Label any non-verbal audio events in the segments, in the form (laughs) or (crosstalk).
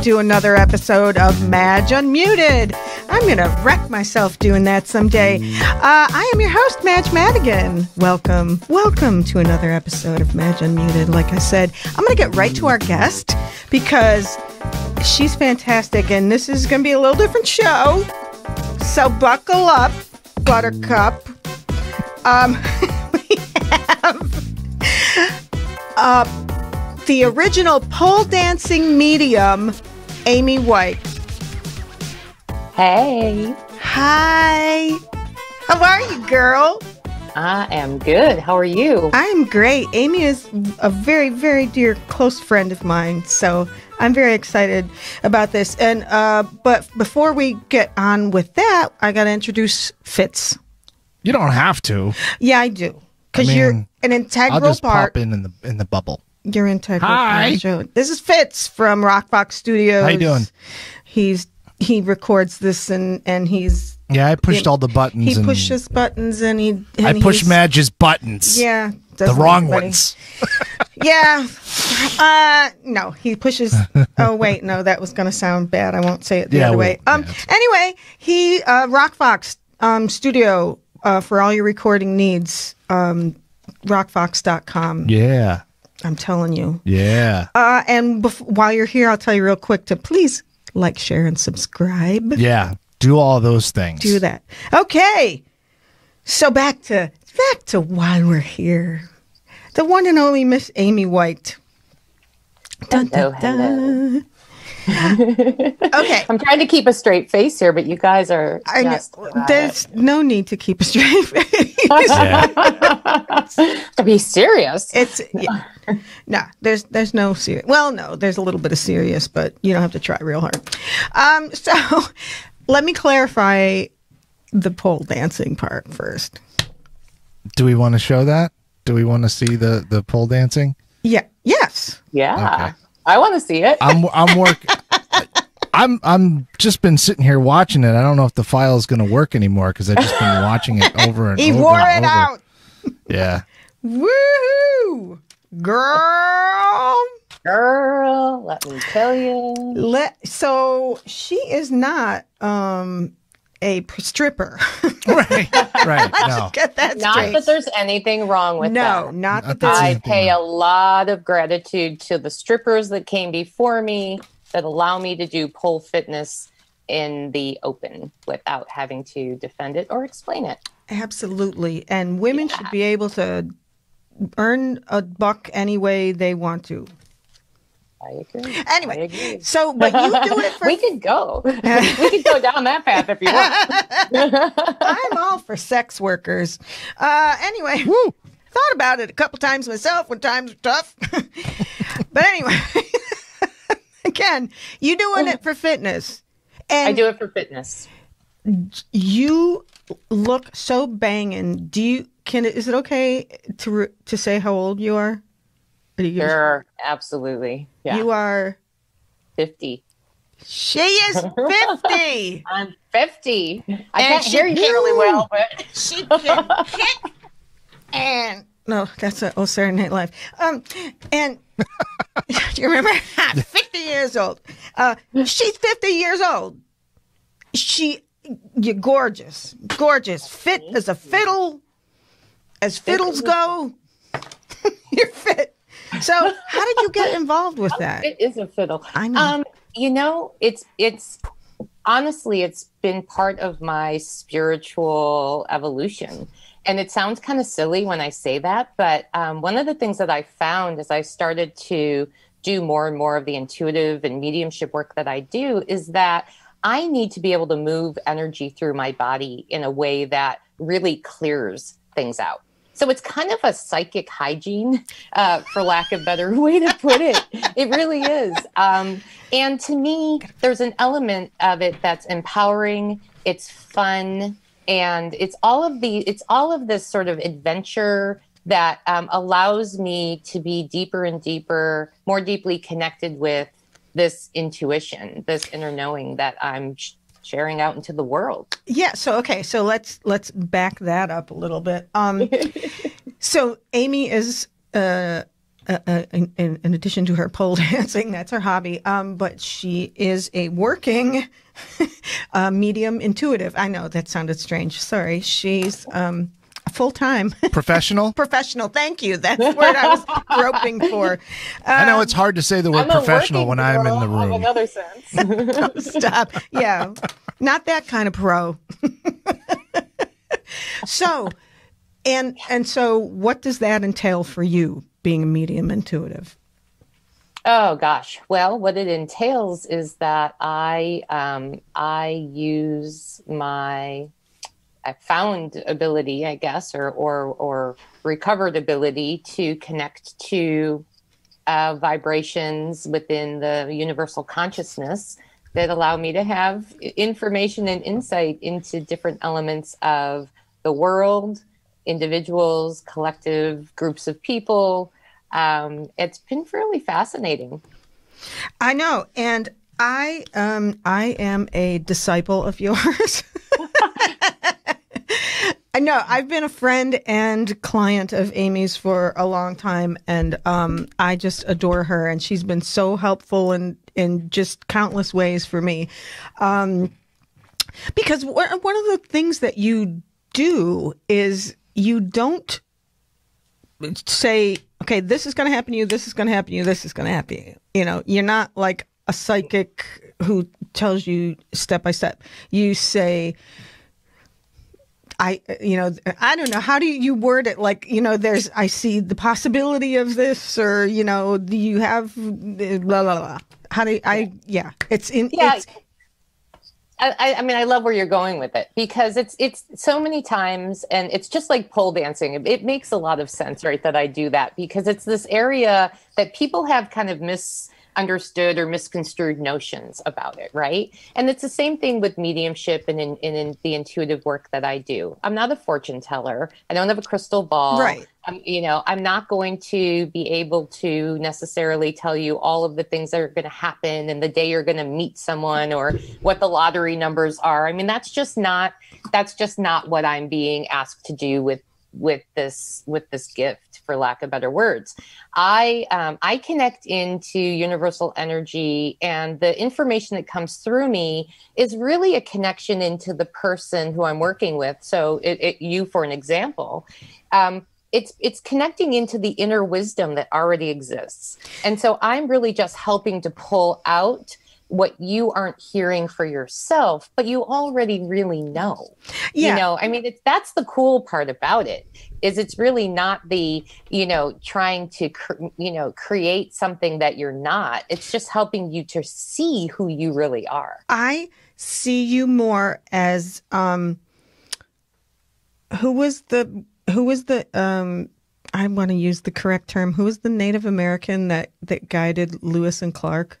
welcome to another episode of Madge Unmuted. I'm going to wreck myself doing that someday. Uh, I am your host, Madge Madigan. Welcome, welcome to another episode of Madge Unmuted. Like I said, I'm going to get right to our guest because she's fantastic and this is going to be a little different show. So buckle up, Buttercup. Um, (laughs) we have uh, the original pole dancing medium, Amy White. Hey, Hi. How are you, girl? I am good. How are you? I'm great. Amy is a very, very dear, close friend of mine. So I'm very excited about this. And uh, but before we get on with that, I got to introduce Fitz. You don't have to. Yeah, I do, because I you're mean, an I'll integral just part. pop in in the in the bubble. You're integral. part Hi. of the show. This is Fitz from Roc Vox Studios. How you doing? He's he records this and and he's Yeah, I pushed Yeah, all the buttons. he and pushes buttons and he and I push he's- Madge's buttons. Yeah, the wrong everybody? ones. (laughs) Yeah. Uh no, he pushes Oh wait, no, that was going to sound bad. I won't say it the Yeah, other we- way. Um yeah, anyway, he uh Roc Vox um studio uh for all your recording needs. Um rocvox.com. Yeah, I'm telling you. yeah, Uh and bef- while you're here, I'll tell you real quick to please like, share and subscribe. yeah. Do all those things. do that. Okay. So back to back to why we're here. The one and only Miss Amy White. Dun, Hello, dun, dun. (laughs) okay. I'm trying to keep a straight face here, but you guys are I know, just got there's no need to keep a straight (laughs) face. (laughs) To be serious. it's yeah. no, there's there's no serious. Well, no, there's a little bit of serious, but you don't have to try real hard. Um, so let me clarify the pole dancing part first. Do we want to show that? Do we want to see the the pole dancing? Yeah. Yes. yeah, Okay. I want to see it. I'm (laughs) I'm work. I'm I'm just been sitting here watching it. I don't know if the file is going to work anymore because I've just been watching it (laughs) over and He over. He wore and it over. out. Yeah. Woohoo! Girl! Girl, let me tell you. Let so she is not um a p- stripper. (laughs) Right. Right. No. Get that Not straight. that there's anything wrong with no, that. not that Not there's that- I anything pay a lot of gratitude to the strippers that came before me that allow me to do pole fitness in the open without having to defend it or explain it. absolutely. And women should be able to earn a buck any way they want to. I agree. I Anyway, agree. so but you do it (laughs) for we could go. (laughs) we could go down that path if you want. (laughs) I'm all for sex workers. Uh, anyway, thought about it a couple times myself when times were tough. but anyway, again, you doing it for fitness, and I do it for fitness. you look so banging. Do you? Can it? Is it okay to to say how old you are? Do you, Sure, absolutely. Yeah, you are. 50. She is fifty. (laughs) I'm 50. I And can't hear you really well, but she can kick and no, that's a oh Saturday Night Live. Um, and (laughs) do you remember? (laughs) fifty years old. Uh, she's fifty years old. She, you're gorgeous, gorgeous, fit as a fiddle. As fiddles go, you're fit. So, how did you get involved with (laughs) that? it is a fiddle. I know. Um, you know, it's it's honestly it's been part of my spiritual evolution. And it sounds kind of silly when I say that, but um, one of the things that I found as I started to do more and more of the intuitive and mediumship work that I do is that I need to be able to move energy through my body in a way that really clears things out. So it's kind of a psychic hygiene, uh, for lack of better (laughs) way to put it. It really is. Um, and to me, there's an element of it that's empowering. It's fun, and it's all of the it's all of this sort of adventure that um, allows me to be deeper and deeper, more deeply connected with this intuition, this inner knowing that I'm sharing out into the world. Yeah. So okay. So let's let's back that up a little bit. Um, (laughs) so Amy is uh, uh, in, in, addition to her pole (laughs) dancing, that's her hobby. Um, but she is a working (laughs) uh, medium intuitive. I know that sounded strange. Sorry. She's um, full time (laughs) professional. professional. Thank you. That's the word I was (laughs) groping for. Um, I know it's hard to say the word professional when I'm in the room. Another sense. (laughs) Stop. Yeah, not that kind of pro. so, and and so, what does that entail for you, being a medium intuitive? Oh gosh. Well, what it entails is that I um, I use my I found ability, I guess, or or or recovered ability to connect to uh, vibrations within the universal consciousness that allow me to have information and insight into different elements of the world, individuals, collective groups of people. Um, it's been really fascinating. I know, and I um I am a disciple of (laughs) yours. I know I've been a friend and client of Amy's for a long time, and um, I just adore her, and she's been so helpful in in just countless ways for me. Um, because one of the things that you do is you don't say, okay, this is going to happen to you, this is going to happen to you, this is going to happen to you. You know, you're not like a psychic who tells you step by step. You say, I, you know, I don't know. How do you word it? Like, you know, there's, I see the possibility of this, or, you know, do you have blah, blah, blah. How do you, I, yeah, it's in, yeah. It's, I, I mean, I love where you're going with it because it's it's so many times, and it's just like pole dancing. It, it makes a lot of sense, right? That I do that because it's this area that people have kind of mis understood or misconstrued notions about it, right? And it's the same thing with mediumship and in, in, in, the intuitive work that I do. I'm not a fortune teller. I don't have a crystal ball. Right. I'm, you know, I'm not going to be able to necessarily tell you all of the things that are going to happen and the day you're going to meet someone or what the lottery numbers are. I mean, that's just not that's just not what I'm being asked to do with with this with this gift for lack of better words. I um, i connect into universal energy and the information that comes through me is really a connection into the person who i'm working with. So it, it, you for an example um, it's it's connecting into the inner wisdom that already exists. And so i'm really just helping to pull out what you aren't hearing for yourself, but you already really know. Yeah. You know, I mean, it's that's the cool part about it is it's really not the, you know, trying to, cr- you know, create something that you're not. It's just helping you to see who you really are. I see you more as, um, who was the, who was the, um, I want to use the correct term. Who was the Native American that, that guided Lewis and Clark?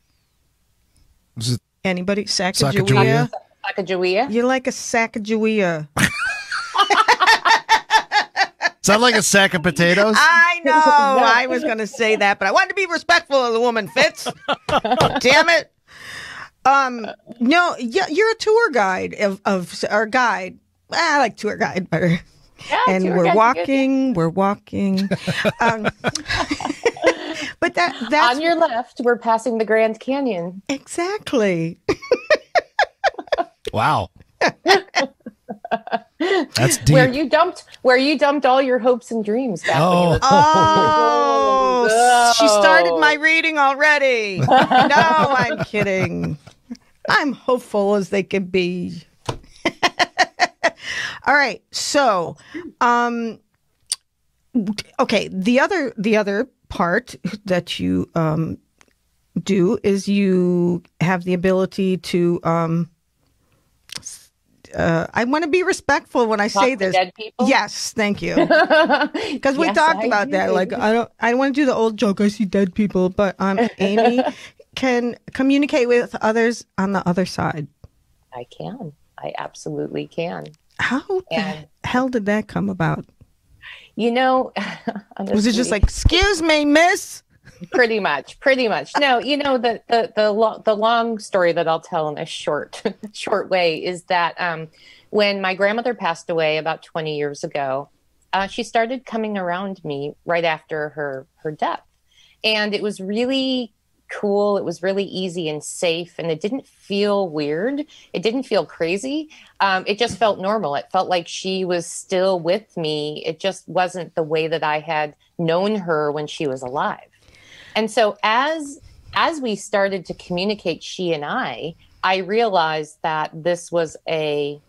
Was it Anybody? Sacagawea? Sacagawea? You're like a Sacagawea. (laughs) Sound like a sack of potatoes? I (laughs) know. I was going to say that, but I wanted to be respectful of the woman, Fitz. (laughs) Damn it. Um, no, yeah, you're a tour guide of, of or guide. I like tour guide better. Yeah, and we're walking, we're walking. Um, but that (laughs) that's on your left, we're passing the Grand Canyon. Exactly. (laughs) wow. That's (laughs) deep. Where you dumped where you dumped all your hopes and dreams back oh. Oh, oh, she started my reading already. no, I'm kidding. I'm hopeful as they can be. all right. So, um okay, the other the other part that you um, do is you have the ability to. Um, uh, I want to be respectful when I Talk say this. Yes, thank you. (laughs) Because we Yes, talked I about do. that. Like I don't, I don't want to do the old joke. I see dead people, but um, Amy (laughs) can communicate with others on the other side. I can. I absolutely can. How the hell did that come about? You know, (laughs) Was it just like, "Excuse me, Miss"? pretty much pretty much no you know the the the, lo- the long story that i'll tell in a short (laughs) short way is that um when my grandmother passed away about 20 years ago uh, she started coming around me right after her her death and it was really cool. It was really easy and safe, and it didn't feel weird. It didn't feel crazy. Um, it just felt normal. It felt like she was still with me. It just wasn't the way that I had known her when she was alive. And so as as we started to communicate, she and I, I realized that this was a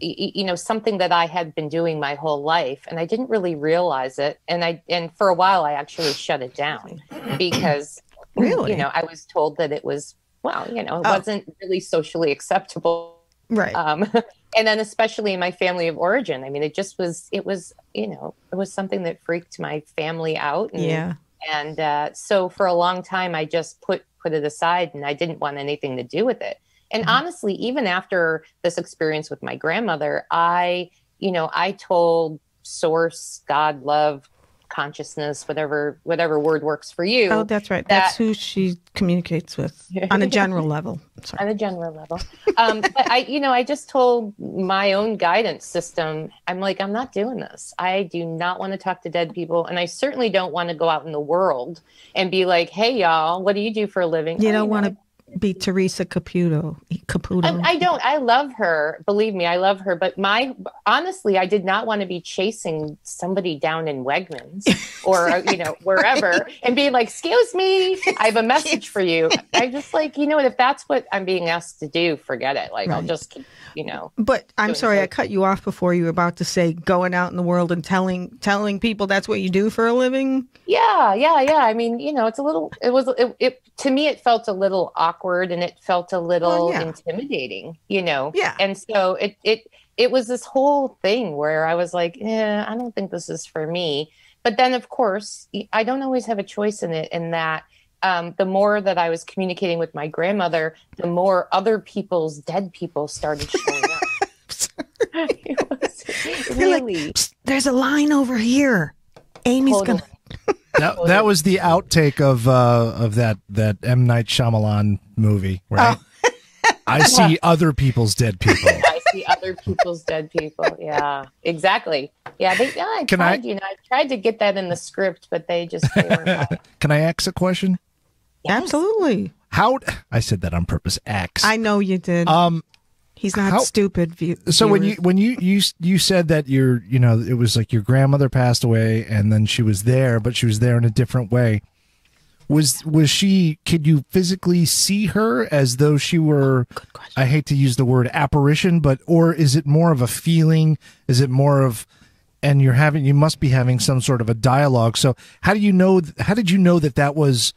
you know something that i had been doing my whole life and i didn't really realize it and i and for a while i actually shut it down (clears throat) because Really? you know i was told that it was well you know it Oh. wasn't really socially acceptable Right. um, (laughs) and then especially in my family of origin i mean it just was it was you know it was something that freaked my family out and, yeah. and uh, so for a long time i just put put it aside and i didn't want anything to do with it and Mhm. honestly even after this experience with my grandmother i you know i told source god love consciousness whatever whatever word works for you Oh, that's right. That's who she communicates with (laughs) on a general level. Sorry. on a general level. Um, but I, you know, I just told my own guidance system, I'm like, I'm not doing this. I do not want to talk to dead people. And I certainly don't want to go out in the world and be like, hey, y'all, what do you do for a living? You "Oh, don't want to be Teresa Caputo. Caputo. I, I don't. I love her. Believe me, I love her. But my honestly, I did not want to be chasing somebody down in Wegmans (laughs) or uh, you know wherever and being like, "Excuse me, I have a message for you." I just like you know? If that's what I'm being asked to do, forget it. Like I'll just keep, you know. But I'm sorry, I cut you off before you were about to say going out in the world and telling telling people that's what you do for a living. Yeah, yeah, yeah. I mean, you know, it's a little. It was. It, it to me, it felt a little awkward and it felt a little Well, yeah. intimidating. You know. Yeah. And so it it it was this whole thing where I was like, yeah, I don't think this is for me. But then, of course, I don't always have a choice in it. In that, um, the more that I was communicating with my grandmother, the more other people's dead people started showing up. (laughs) (laughs) it was You're like, really. There's a line over here. Amy's Totally. gonna. That, that was the outtake of uh, of that that M Night Shyamalan movie, right? I see (laughs) other people's dead people. I see other people's dead people. Yeah, exactly. Yeah, they. Yeah, I Can I- tried. You know, I tried to get that in the script, but they just they weren't. buying (laughs) it. Can I ask a question? Yes. Absolutely. How I said that on purpose. X. I know you did. um. He's not how- stupid. View, So when you when you you you said that your you know it was like your grandmother passed away and then she was there, but she was there in a different way. Was was she? Could you physically see her as though she were? Oh, question. I hate to use the word apparition, but or is it more of a feeling? Is it more of and you're having you must be having some sort of a dialogue. So how do you know how did you know that that was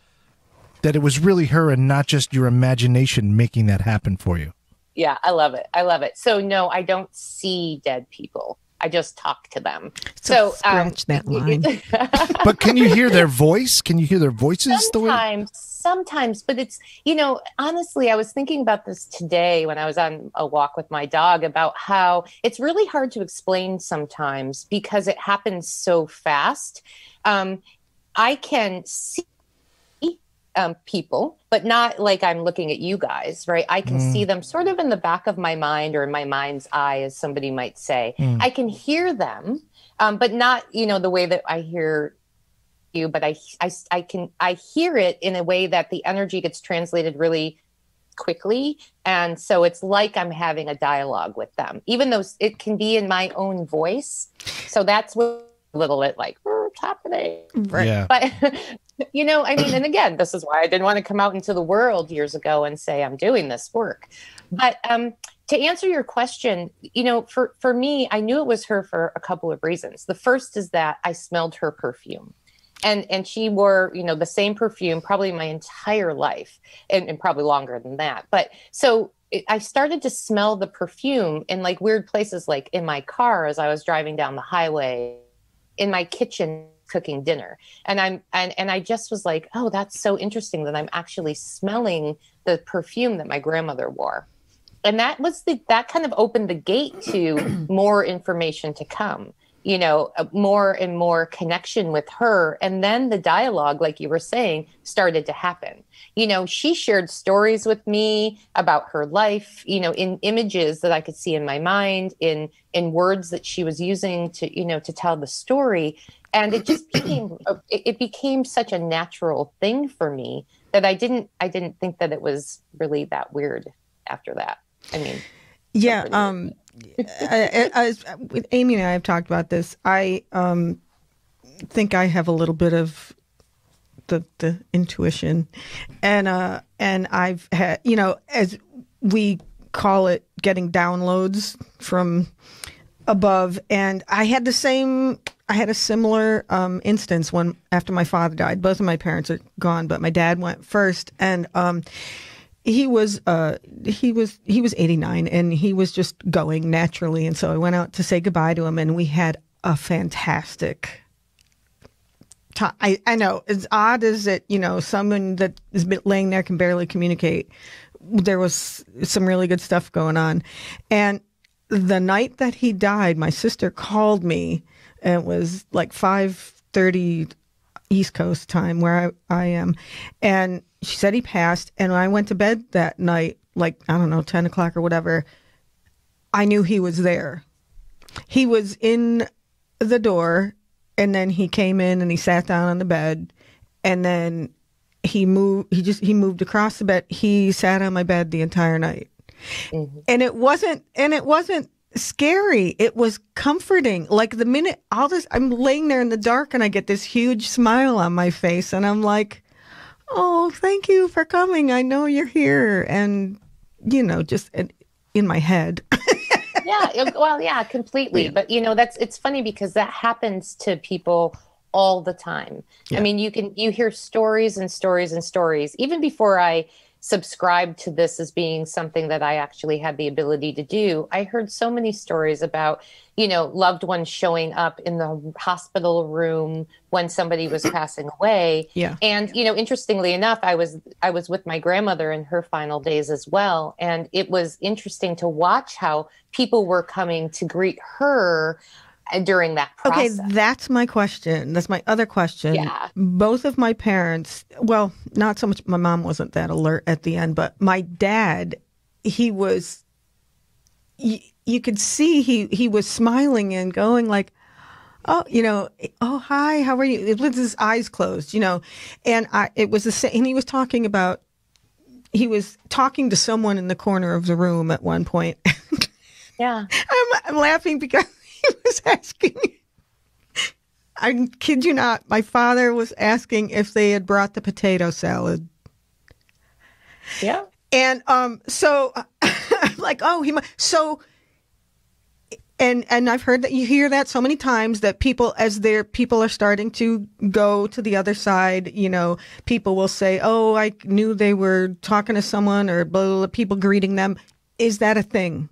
that it was really her and not just your imagination making that happen for you? Yeah, I love it. I love it. So no, I don't see dead people. I just talk to them. So So, um, scratch that line. (laughs) But can you hear their voice? Can you hear their voices the way sometimes sometimes but it's you know honestly i was thinking about this today when i was on a walk with my dog about how it's really hard to explain sometimes because it happens so fast um, i can see um, people but not like i'm looking at you guys right i can Mm. see them sort of in the back of my mind or in my mind's eye as somebody might say Mm. i can hear them um, but not you know the way that i hear you but I, I i can i hear it in a way that the energy gets translated really quickly and so it's like i'm having a dialogue with them even though it can be in my own voice so that's what a little bit like what's happening. Right. Yeah. but (laughs) you know i mean and again this is why i didn't want to come out into the world years ago and say i'm doing this work. But um to answer your question you know for for me i knew it was her for a couple of reasons. The first is that i smelled her perfume. And and she wore you know the same perfume probably my entire life and, and probably longer than that. But so i started to smell the perfume in like weird places like in my car as i was driving down the highway in my kitchen cooking dinner. And i'm and, and i just was like oh that's so interesting that i'm actually smelling the perfume that my grandmother wore. And that was the that kind of opened the gate to more information to come you know more and more connection with her and then the dialogue like you were saying started to happen you know she shared stories with me about her life you know in images that i could see in my mind in in words that she was using to you know to tell the story and it just became (clears throat) it, it became such a natural thing for me that I didn't I didn't think that it was really that weird after that. I mean, yeah. Um, I, I, with Amy and I have talked about this. I um, think I have a little bit of the the intuition, and uh, and I've had you know as we call it getting downloads from above, and I had the same. I had a similar um, instance when after my father died. Both of my parents are gone, but my dad went first, and um, he was uh, he was he was 89 and he was just going naturally and so I went out to say goodbye to him and we had a fantastic time. I, I know as odd as it you know someone that is laying there can barely communicate there was some really good stuff going on and the night that he died my sister called me and it was like 5:30 East Coast time where I, I am and she said he passed. And when I went to bed that night, like, I don't know, 10 o'clock or whatever, I knew he was there. He was in the door, and then he came in and he sat down on the bed, and then he moved, he just, he moved across the bed. He sat on my bed the entire night. Mm-hmm. And it wasn't, and it wasn't scary. It was comforting. Like the minute all this, I'm laying there in the dark and I get this huge smile on my face, and I'm like, oh, thank you for coming. I know you're here. And, you know, just in my head. (laughs) yeah. Well, yeah, completely. Yeah. But, you know, that's, it's funny because that happens to people all the time. Yeah. I mean, you can, you hear stories and stories and stories. Even before I, subscribed to this as being something that I actually had the ability to do, I heard so many stories about, you know, loved ones showing up in the hospital room when somebody was (clears throat) passing away. Yeah. And, you know, interestingly enough, I was I was with my grandmother in her final days as well. And it was interesting to watch how people were coming to greet her Uh, during that process. Okay, that's my question. That's my other question. Yeah. Both of my parents, well, not so much my mom wasn't that alert at the end, but my dad, he was you, you could see he he was smiling and going like oh, you know, oh, hi, how are you? With his eyes closed, you know, and I, it was the same. And he was talking about, he was talking to someone in the corner of the room at one point. (laughs) yeah, I'm, I'm laughing because (laughs) he was asking. I kid you not. My father was asking if they had brought the potato salad. Yeah. And um, so (laughs) I'm like, oh, he. So, and and I've heard that you hear that so many times that people, as their people are starting to go to the other side, you know, people will say, oh, I knew they were talking to someone, or blah, blah, blah people greeting them. Is that a thing?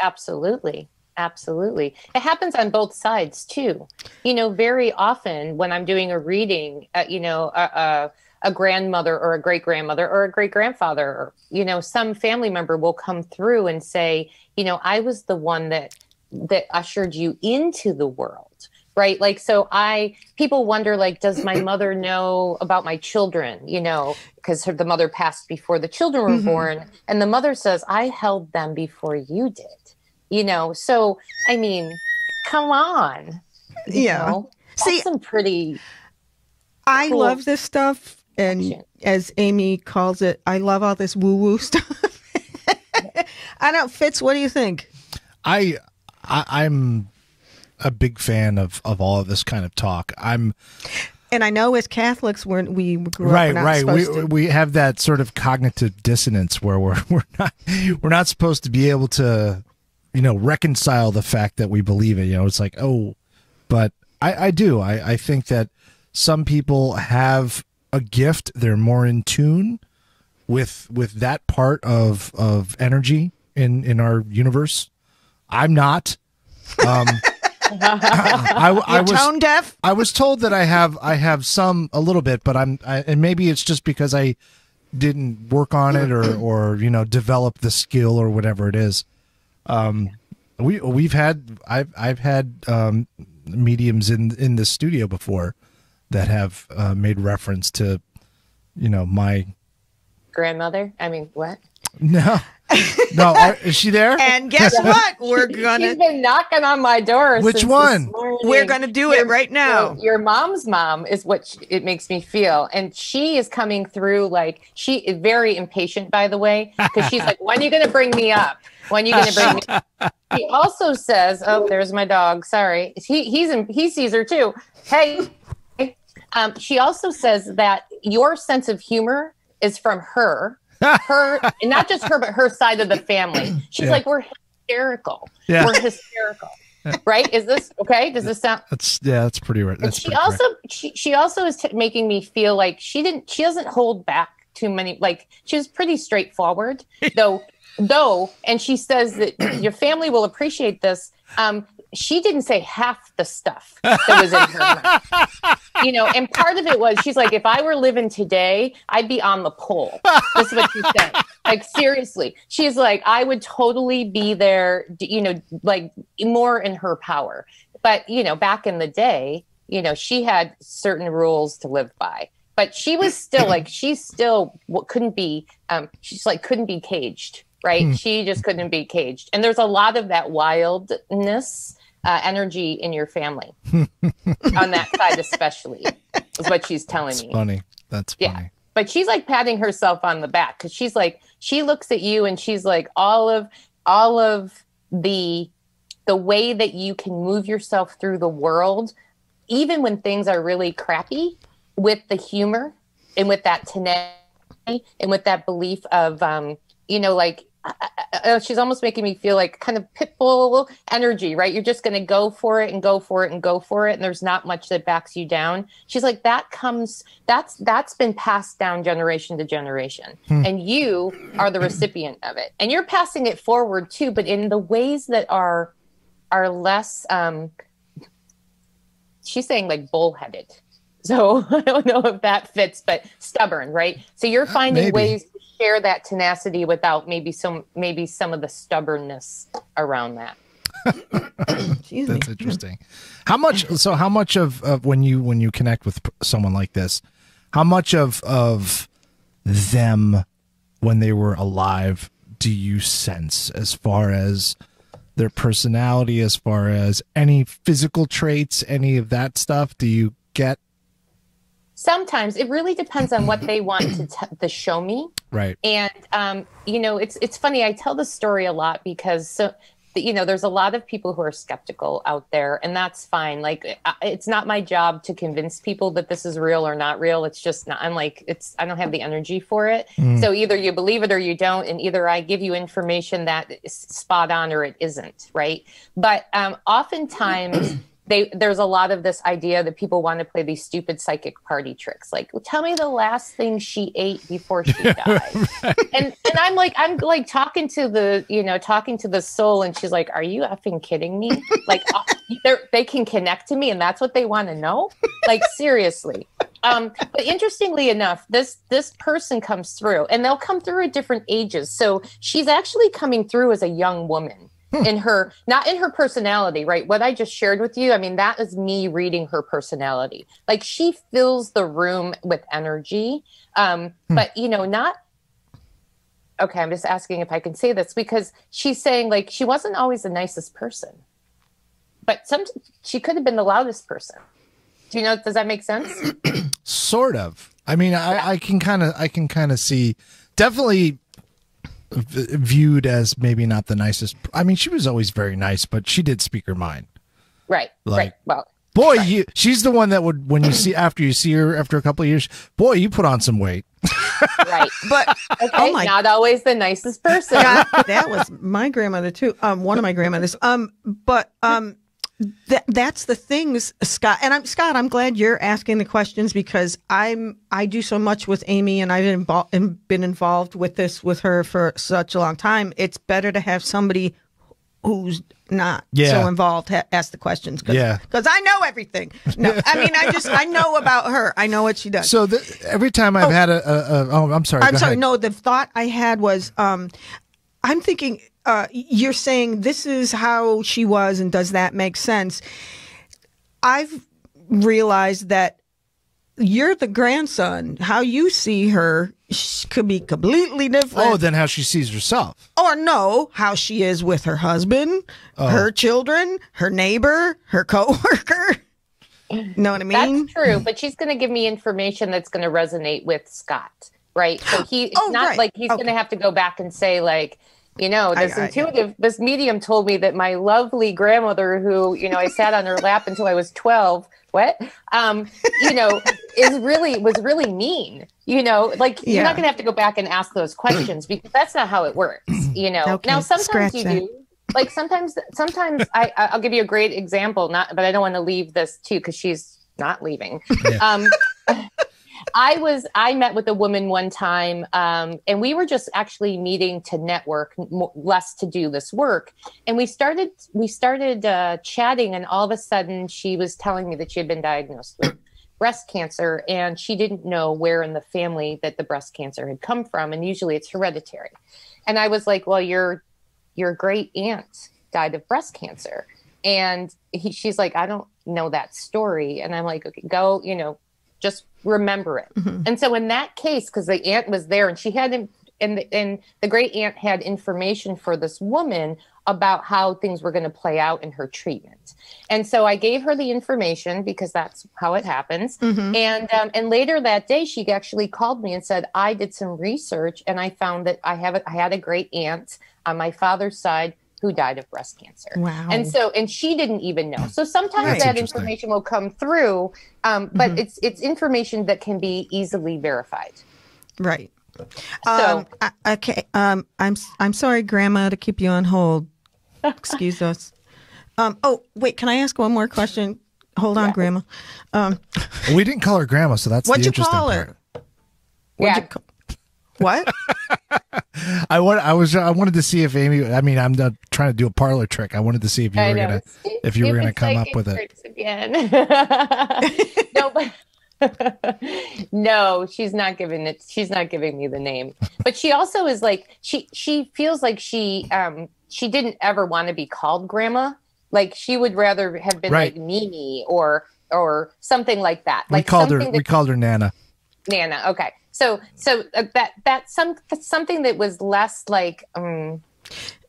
Absolutely. Absolutely. It happens on both sides too. You know, very often when I'm doing a reading, uh, you know, a, a, a, grandmother or a great grandmother or a great grandfather, or, you know, some family member will come through and say, you know, I was the one that that ushered you into the world right like so i people wonder like does my (clears throat) mother know about my children you know because the mother passed before the children were mm-hmm. born and the mother says i held them before you did you know so i mean come on yeah know? see some pretty i cool love this stuff and action. as amy calls it i love all this woo woo (laughs) stuff i don't fitz what do you think I, I i'm a big fan of of all of this kind of talk i'm and I know as Catholics, we're, we grew right, up. right. We to. we have that sort of cognitive dissonance where we're (laughs) we're not we're not supposed to be able to you know reconcile the fact that we believe it. You know it's like oh but i i do. I i think that some people have a gift. They're more in tune with with that part of of energy in in our universe. I'm not. Um (laughs) I, I was tone deaf. I was told that I have I have some a little bit, but I'm I, and maybe it's just because I didn't work on it or (clears throat) or you know develop the skill or whatever it is. Um, we we've had I've I've had um, mediums in in the studio before that have uh, made reference to you know my grandmother. I mean, what? (laughs) No, No, are, is she there? (laughs) And guess what? We're gonna She's been knocking on my door. Which since one? morning. we're gonna do it right now. Your, your mom's mom is what sh it makes me feel, and she is coming through like she is very impatient. By the way, because she's like, "When are you going to bring me up? When are you going to bring me?" Up? (laughs) He also says, "Oh, there's my dog. Sorry, he he's in, he sees her too. Hey." Um, she also says that your sense of humor is from her, her, (laughs) and not just her, but her side of the family. She's Yeah. like, we're hysterical. Yeah. We're hysterical. Right? Is this okay? Does this sound? That's yeah, that's pretty right. That's she also she she also is t- making me feel like she didn't she doesn't hold back too many like she's pretty straightforward (laughs) though though and she says that (clears throat) your family will appreciate this um she didn't say half the stuff that was in her mouth. (laughs) You know, and part of it was she's like, if I were living today, I'd be on the pole. That's what she said. Like seriously, she's like, I would totally be there. You know, like more in her power. But you know, back in the day, you know, she had certain rules to live by. But she was still like, she still couldn't be. Um, she's like, couldn't be caged, right? She just couldn't be caged. And there's a lot of that wildness uh, energy in your family (laughs) on that side, especially, is what she's telling me. funny. That's funny. Yeah. But she's like patting herself on the back because she's like, she looks at you and she's like, all of, all of the, the way that you can move yourself through the world, even when things are really crappy, with the humor and with that tenacity and with that belief of, um, you know, like I- I- she's almost making me feel like kind of pit bull energy, right? You're just going to go for it and go for it and go for it, and there's not much that backs you down. She's like that comes that's that's been passed down generation to generation, hmm. and you are the recipient of it, and you're passing it forward too, but in the ways that are are less. Um, she's saying like bullheaded. So (laughs) I don't know if that fits, but stubborn, right? So you're finding maybe. ways share that tenacity without maybe some maybe some of the stubbornness around that. (coughs) That's interesting. How much? So how much of, of when you when you connect with someone like this, how much of of them when they were alive do you sense as far as their personality, as far as any physical traits, any of that stuff? Do you get Sometimes it really depends on what they want to, t- to show me. Right? and um, you know it's it's funny i tell the story a lot because so you know there's a lot of people who are skeptical out there and that's fine. Like it's not my job to convince people that this is real or not real. It's just not i'm like it's i don't have the energy for it. So either you believe it or you don't and either i give you information that is spot on or it isn't right? But um, oftentimes (clears throat) (clears throat) they there's a lot of this idea that people want to play these stupid psychic party tricks. Like well, tell me the last thing she ate before she (laughs) died. And and i'm like i'm like talking to the you know talking to the soul and she's like are you effing kidding me? Like uh, (laughs) they're they can connect to me and that's what they want to know? Like seriously. Um but interestingly enough this this person comes through and they'll come through at different ages. So she's actually coming through as a young woman (laughs) in her not in her personality right? What i just shared with you i mean that is me reading her personality. Like she fills the room with energy. Um but you know not okay i'm just asking if i can say this because she's saying like she wasn't always the nicest person but some she could have been the loudest person. Do you know does that make sense? (clears throat) Sort of. I mean, I, I can kind of, I can kind of see, definitely viewed as maybe not the nicest. I mean, she was always very nice, but she did speak her mind. right Like- right well Boy, you, she's the one that would when you see after you see her after a couple of years. Boy, you put on some weight. (laughs) right But (laughs) okay oh my not always the nicest person God, that was my grandmother too. Um, one of my grandmothers. Um, but um, that that's the things, Scott. And I'm Scott. I'm glad you're asking the questions because I'm I do so much with Amy, and I've been involved been involved with this with her for such a long time. It's better to have somebody who's not Yeah. so involved ha- ask the questions. Cause, Yeah. because I know everything. No, I mean I just I know about her. I know what she does. So the, every time I've had a, a, a, oh, I'm sorry. I'm sorry. ahead. No, the thought I had was, um, I'm thinking, uh, you're saying this is how she was, and does that make sense? I've realized that you're the grandson. How you see her sh- could be completely different. Oh, then how she sees herself. or no, how she is with her husband, Oh. her children, her neighbor, her coworker. (laughs) know what I mean? That's true, but she's going to give me information that's going to resonate with Scott, right? So he, it's Oh, not right. like he's Okay. going to have to go back and say like, you know, this I- intuitive, this medium told me that my lovely grandmother, who you know I sat on her lap until I was twelve, what, um, you know, (laughs) is really was really mean. You know, like you're not going to have to go back and ask those questions (clears throat) because that's not how it works. You know, Okay, now sometimes you that. do like sometimes sometimes I I'll give you a great example not but I don't want to leave this too because she's not leaving um (laughs) I was I met with a woman one time um and we were just actually meeting to network less to do this work. And we started we started uh, chatting and all of a sudden she was telling me that she had been diagnosed with (clears throat) breast cancer and she didn't know where in the family that the breast cancer had come from and usually it's hereditary. And I was like well your your great aunt died of breast cancer. And he, she's like i don't know that story. And i'm like okay go you know just remember it. And so in that case because the aunt was there and she had and the, and the great aunt had information for this woman about how things were going to play out in her treatment. And so i gave her the information because that's how it happens. And um, and later that day she actually called me and said i did some research and i found that i have a, i had a great aunt on my father's side who died of breast cancer Wow. and so and she didn't even know so sometimes Right. that information will come through um, but it's it's information that can be easily verified Right. So- Um, I, okay. Um, I'm I'm sorry, Grandma, to keep you on hold. (laughs) Excuse us. Um. Oh, wait. Can I ask one more question? Hold on, Grandma. Um. We didn't call her grandma, so that's What'd the you interesting call her? part. what'd Yeah. you ca- what? (laughs) I want. I was. I wanted to see if Amy. I mean, I'm not trying to do a parlor trick. I wanted to see if you I were know. gonna, (laughs) if you were gonna come like up with it. hurts again. (laughs) no, but no, she's not giving it. She's not giving me the name. But she also is like she. She feels like she. Um, she didn't ever want to be called grandma. Like she would rather have been Right. like Mimi or or something like that. Like We called her. something We called her Nana. Nana. Okay. So so uh, that that's some that's something that was less like um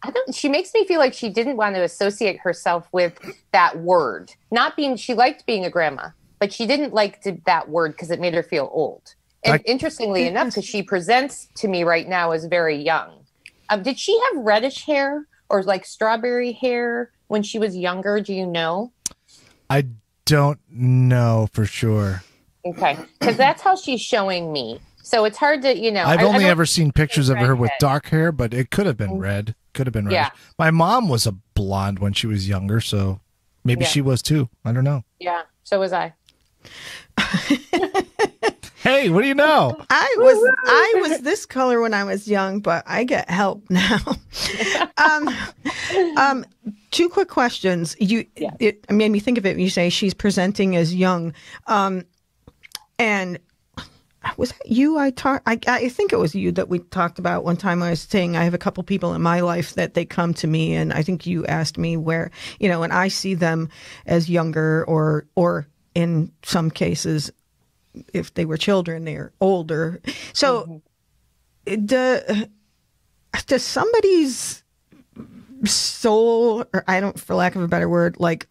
I don't she makes me feel like she didn't want to associate herself with that word. Not being she liked being a grandma, but she didn't like to, that word because it made her feel old. And I- interestingly enough, because she presents to me right now as very young. Um, did she have reddish hair or like strawberry hair when she was younger? Do you know? I don't know for sure. Okay, because that's how she's showing me. So it's hard to, you know. I've I- I only don't- ever seen pictures of her with redhead. dark hair, but it could have been red. Could have been red. Yeah. My mom was a blonde when she was younger, so maybe Yeah. she was too. I don't know. Yeah, so was I. (laughs) Hey, what do you know? I was I was this color when I was young, but I get help (laughs) now. (laughs) um, um, two quick questions. You Yeah. it made me think of it. when You say she's presenting as young, um, and was that you? I talked. I, I think it was you that we talked about one time. I was saying I have a couple people in my life that they come to me, and I think you asked me where you know, and I see them as younger or or in some cases if they were children, they're older. So, mm-hmm. do, uh, does somebody's soul, or I don't, for lack of a better word, like,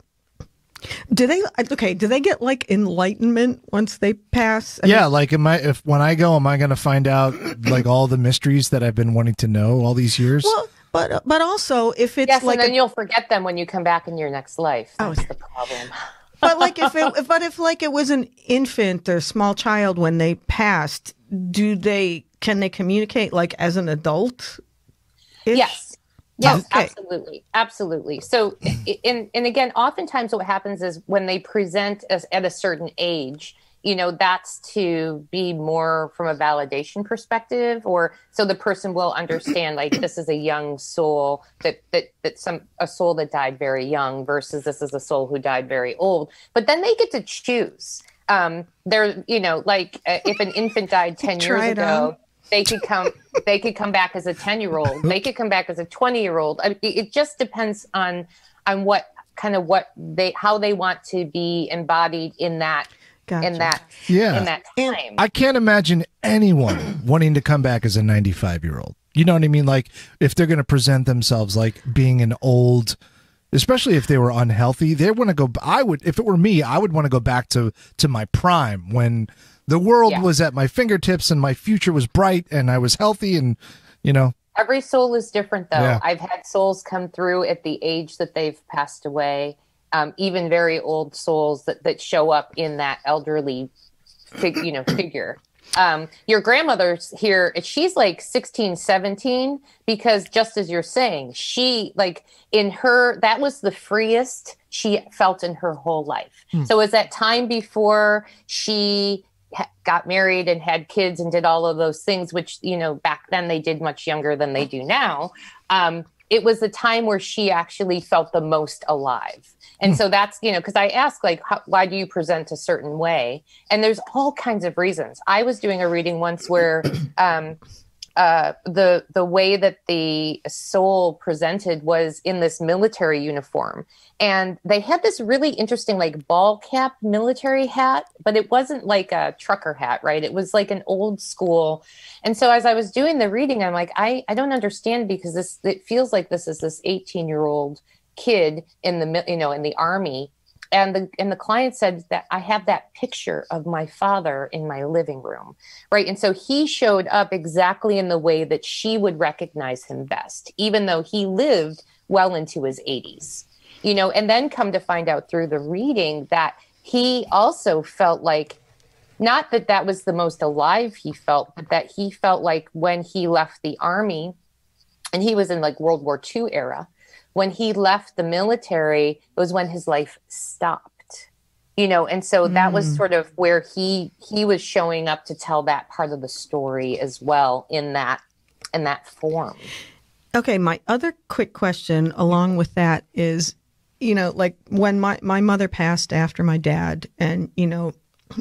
do they, okay, do they get like enlightenment once they pass? I mean, yeah, like am I if when I go, am I going to find out like all the mysteries that I've been wanting to know all these years? well, but, but also if it's Yes, like, and then a- you'll forget them when you come back in your next life. Oh, That's the problem. (laughs) but like if it, (laughs) but if like it was an infant or small child when they passed, do they, can they communicate like as an adult? Yes. Yes, Okay. absolutely, absolutely. So, and and again, oftentimes what happens is when they present as, at a certain age, you know, that's to be more from a validation perspective, or so the person will understand like this is a young soul that that that some a soul that died very young versus this is a soul who died very old. But then they get to choose. Um, they're you know like uh, if an infant died ten years ago on. They could come they could come back as a 10 year old they could come back as a 20 year old I mean, it it just depends on on what kind of what they how they want to be embodied in that Gotcha. in that Yeah. in that time. I can't imagine anyone (clears throat) wanting to come back as a 95 year old. You know what I mean? Like if they're going to present themselves like being an old, especially if they were unhealthy, they want to go. I would, if it were me, I would want to go back to to my prime when the world Yeah. was at my fingertips and my future was bright and I was healthy and you know. Every soul is different, though. Yeah. I've had souls come through at the age that they've passed away, um, even very old souls that, that show up in that elderly fig, you know, (coughs) figure. Um, your grandmother's here, she's like 16, 17, because just as you're saying, she, like, in her, that was the freest she felt in her whole life. So, it was that time before she got married and had kids and did all of those things, which, you know, back then they did much younger than they do now. Um, it was the time where she actually felt the most alive. And so that's, you know, because I ask, like, how, why do you present a certain way? And there's all kinds of reasons. I was doing a reading once where, um, uh, the the way that the soul presented was in this military uniform, and they had this really interesting like ball cap military hat, but it wasn't like a trucker hat, right? It was like an old school. And so as I was doing the reading, I'm like, I I don't understand because this it feels like this is this 18 year old kid in the you know in the army and the and the client said that I have that picture of my father in my living room, right? And so he showed up exactly in the way that she would recognize him best, even though he lived well into his 80s, you know. And then come to find out through the reading that he also felt like not that that was the most alive he felt, but that he felt like when he left the army, and he was in like World War II era when he left the military it was when his life stopped you know? And so that was mm. sort of where he he was showing up to tell that part of the story as well in that in that form. Okay, my other quick question along with that is, you know, like when my, my mother passed after my dad, and, you know,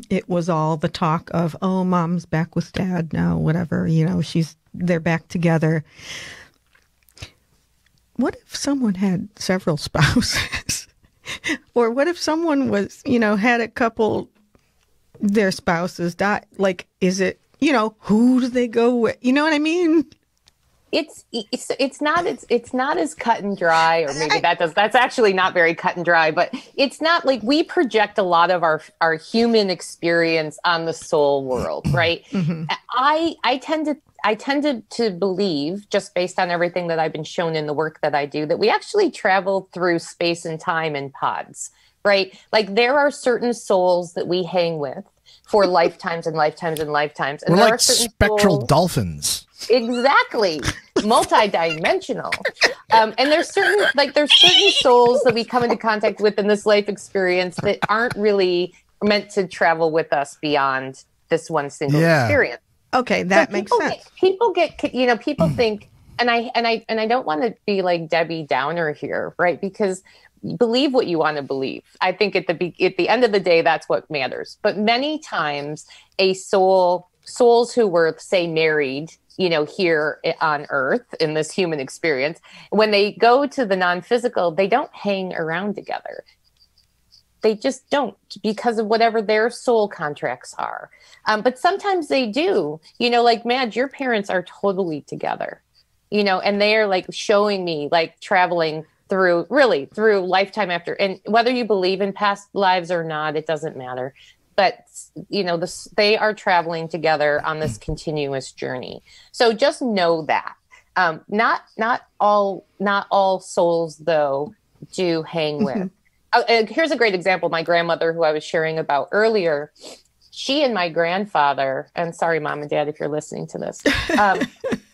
it was all the talk of, oh, mom's back with dad now, whatever, you know, she's, they're back together. What if someone had several (laughs) spouses? or what if someone was, you know, had a couple, their spouses die? Like, is it, you know, who do they go with? You know what I mean? It's it's it's not it's it's not as cut and dry or maybe that does that's actually not very cut and dry but it's not like we project a lot of our our human experience on the soul world (clears throat) right mm-hmm. i i tend to I tended to believe, just based on everything that I've been shown in the work that I do, that we actually travel through space and time in pods, right? Like there are certain souls that we hang with for (laughs) lifetimes and lifetimes and lifetimes. And We're there like are certain spectral souls- dolphins. exactly multi-dimensional um, and there's certain like there's certain souls that we come into contact with in this life experience that aren't really meant to travel with us beyond this one single Yeah. experience Okay, that so makes people sense. Get, people get, you know, people think, and I and I and I don't want to be like Debbie Downer here, right? Because believe what you want to believe. I think at the be, at the end of the day, that's what matters. But many times, a soul souls who were say married you know here on earth in this human experience when they go to the non-physical they don't hang around together. They just don't because of whatever their soul contracts are. Um, but sometimes they do you know like madge your parents are totally together you know and they are like showing me like traveling through really through lifetime after and whether you believe in past lives or not it doesn't matter but you know this, they are traveling together on this continuous journey. So just know that. Um, not not all not all souls though do hang with. Uh, uh, here's a great example my grandmother who i was sharing about earlier. She and my grandfather and sorry mom and dad if you're listening to this um, (laughs)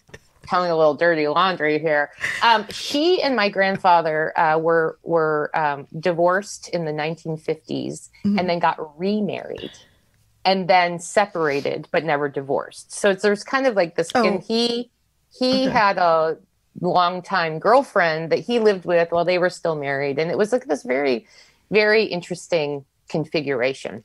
telling a little dirty laundry here. Um, she and my grandfather uh, were were um, divorced in the 1950s and then got remarried and then separated but never divorced. So it's, there's kind of like this Oh. and he he Okay. had a longtime girlfriend that he lived with while they were still married. And it was like this very very interesting configuration.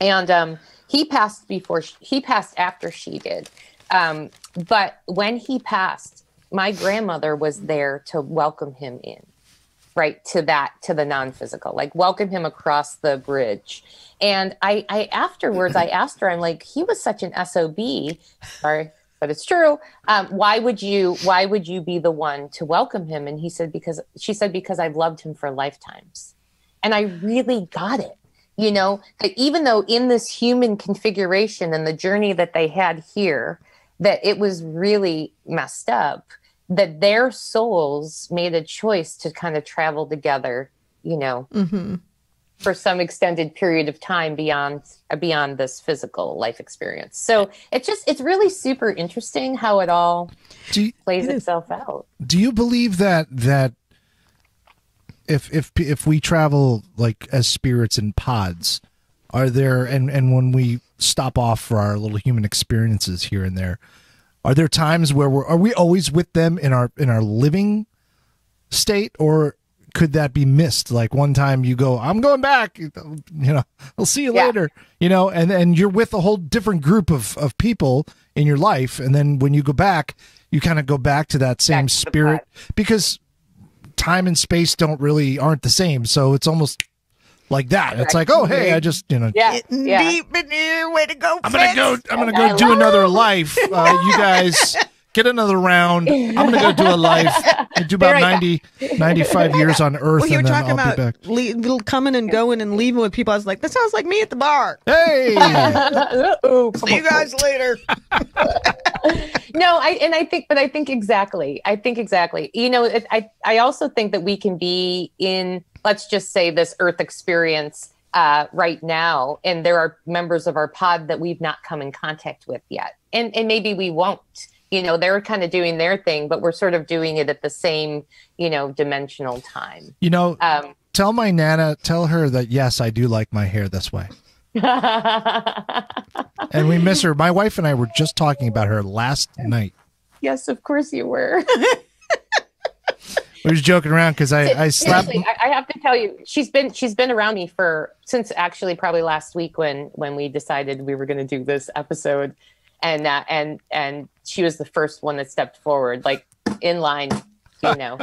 And um, he passed before sh he passed after she did. Um, but when he passed my grandmother was there to welcome him in right to that to the non-physical like welcome him across the bridge. And i i afterwards i asked her i'm like he was such an sob sorry but it's true. Um, why would you why would you be the one to welcome him? And he said because she said because i've loved him for lifetimes. And i really got it you know that even though in this human configuration and the journey that they had here that it was really messed up that their souls made a choice to kind of travel together, you know, mm-hmm. for some extended period of time beyond beyond this physical life experience. So it's just it's really super interesting how it all you, plays it itself out. Do you believe that that if if if we travel like as spirits in pods, are there and and when we stop off for our little human experiences here and there, are there times where we're are we always with them in our in our living state or could that be missed? Like one time you go i'm going back you know i'll see you yeah. later you know and and you're with a whole different group of of people in your life and then when you go back you kind of go back to that same to spirit because time and space don't really aren't the same. So it's almost like that. It's like, oh hey, I just you know, yeah, yeah. deep in here, way to go. I'm gonna go. I'm gonna go do another life. Uh, you guys (laughs) get another round. I'm gonna go do a life. I do about 90, 95 years on Earth, well, and then I'll be back. Le- coming and going and leaving with people. I was like, that sounds like me at the bar. Hey, (laughs) see you guys later. (laughs) no, I and I think, but I think exactly. I think exactly. You know, it, I I also think that we can be in let's just say this Earth experience uh, right now, and there are members of our pod that we've not come in contact with yet, and and maybe we won't. You know, they're kind of doing their thing, but we're sort of doing it at the same, you know, dimensional time. You know, um, tell my nana, tell her that yes, I do like my hair this way. (laughs) and we miss her. My wife and I were just talking about her last night. Yes, of course you were. (laughs) we was joking around because I I slapped. I, have to tell you, she's been she's been around me for since actually probably last week when when we decided we were going to do this episode, and uh, and and she was the first one that stepped forward, like in line. You know,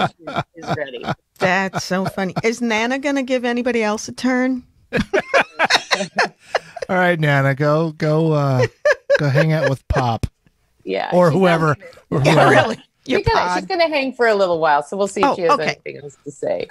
is ready. That's so funny. Is Nana going to give anybody else a turn? (laughs) All right, Nana, go go uh, go hang out with Pop. Yeah, or whoever. Or (laughs) whoever. Yeah, really she's gonna, she's gonna hang for a little while, so we'll see if oh, she has okay. anything else to say.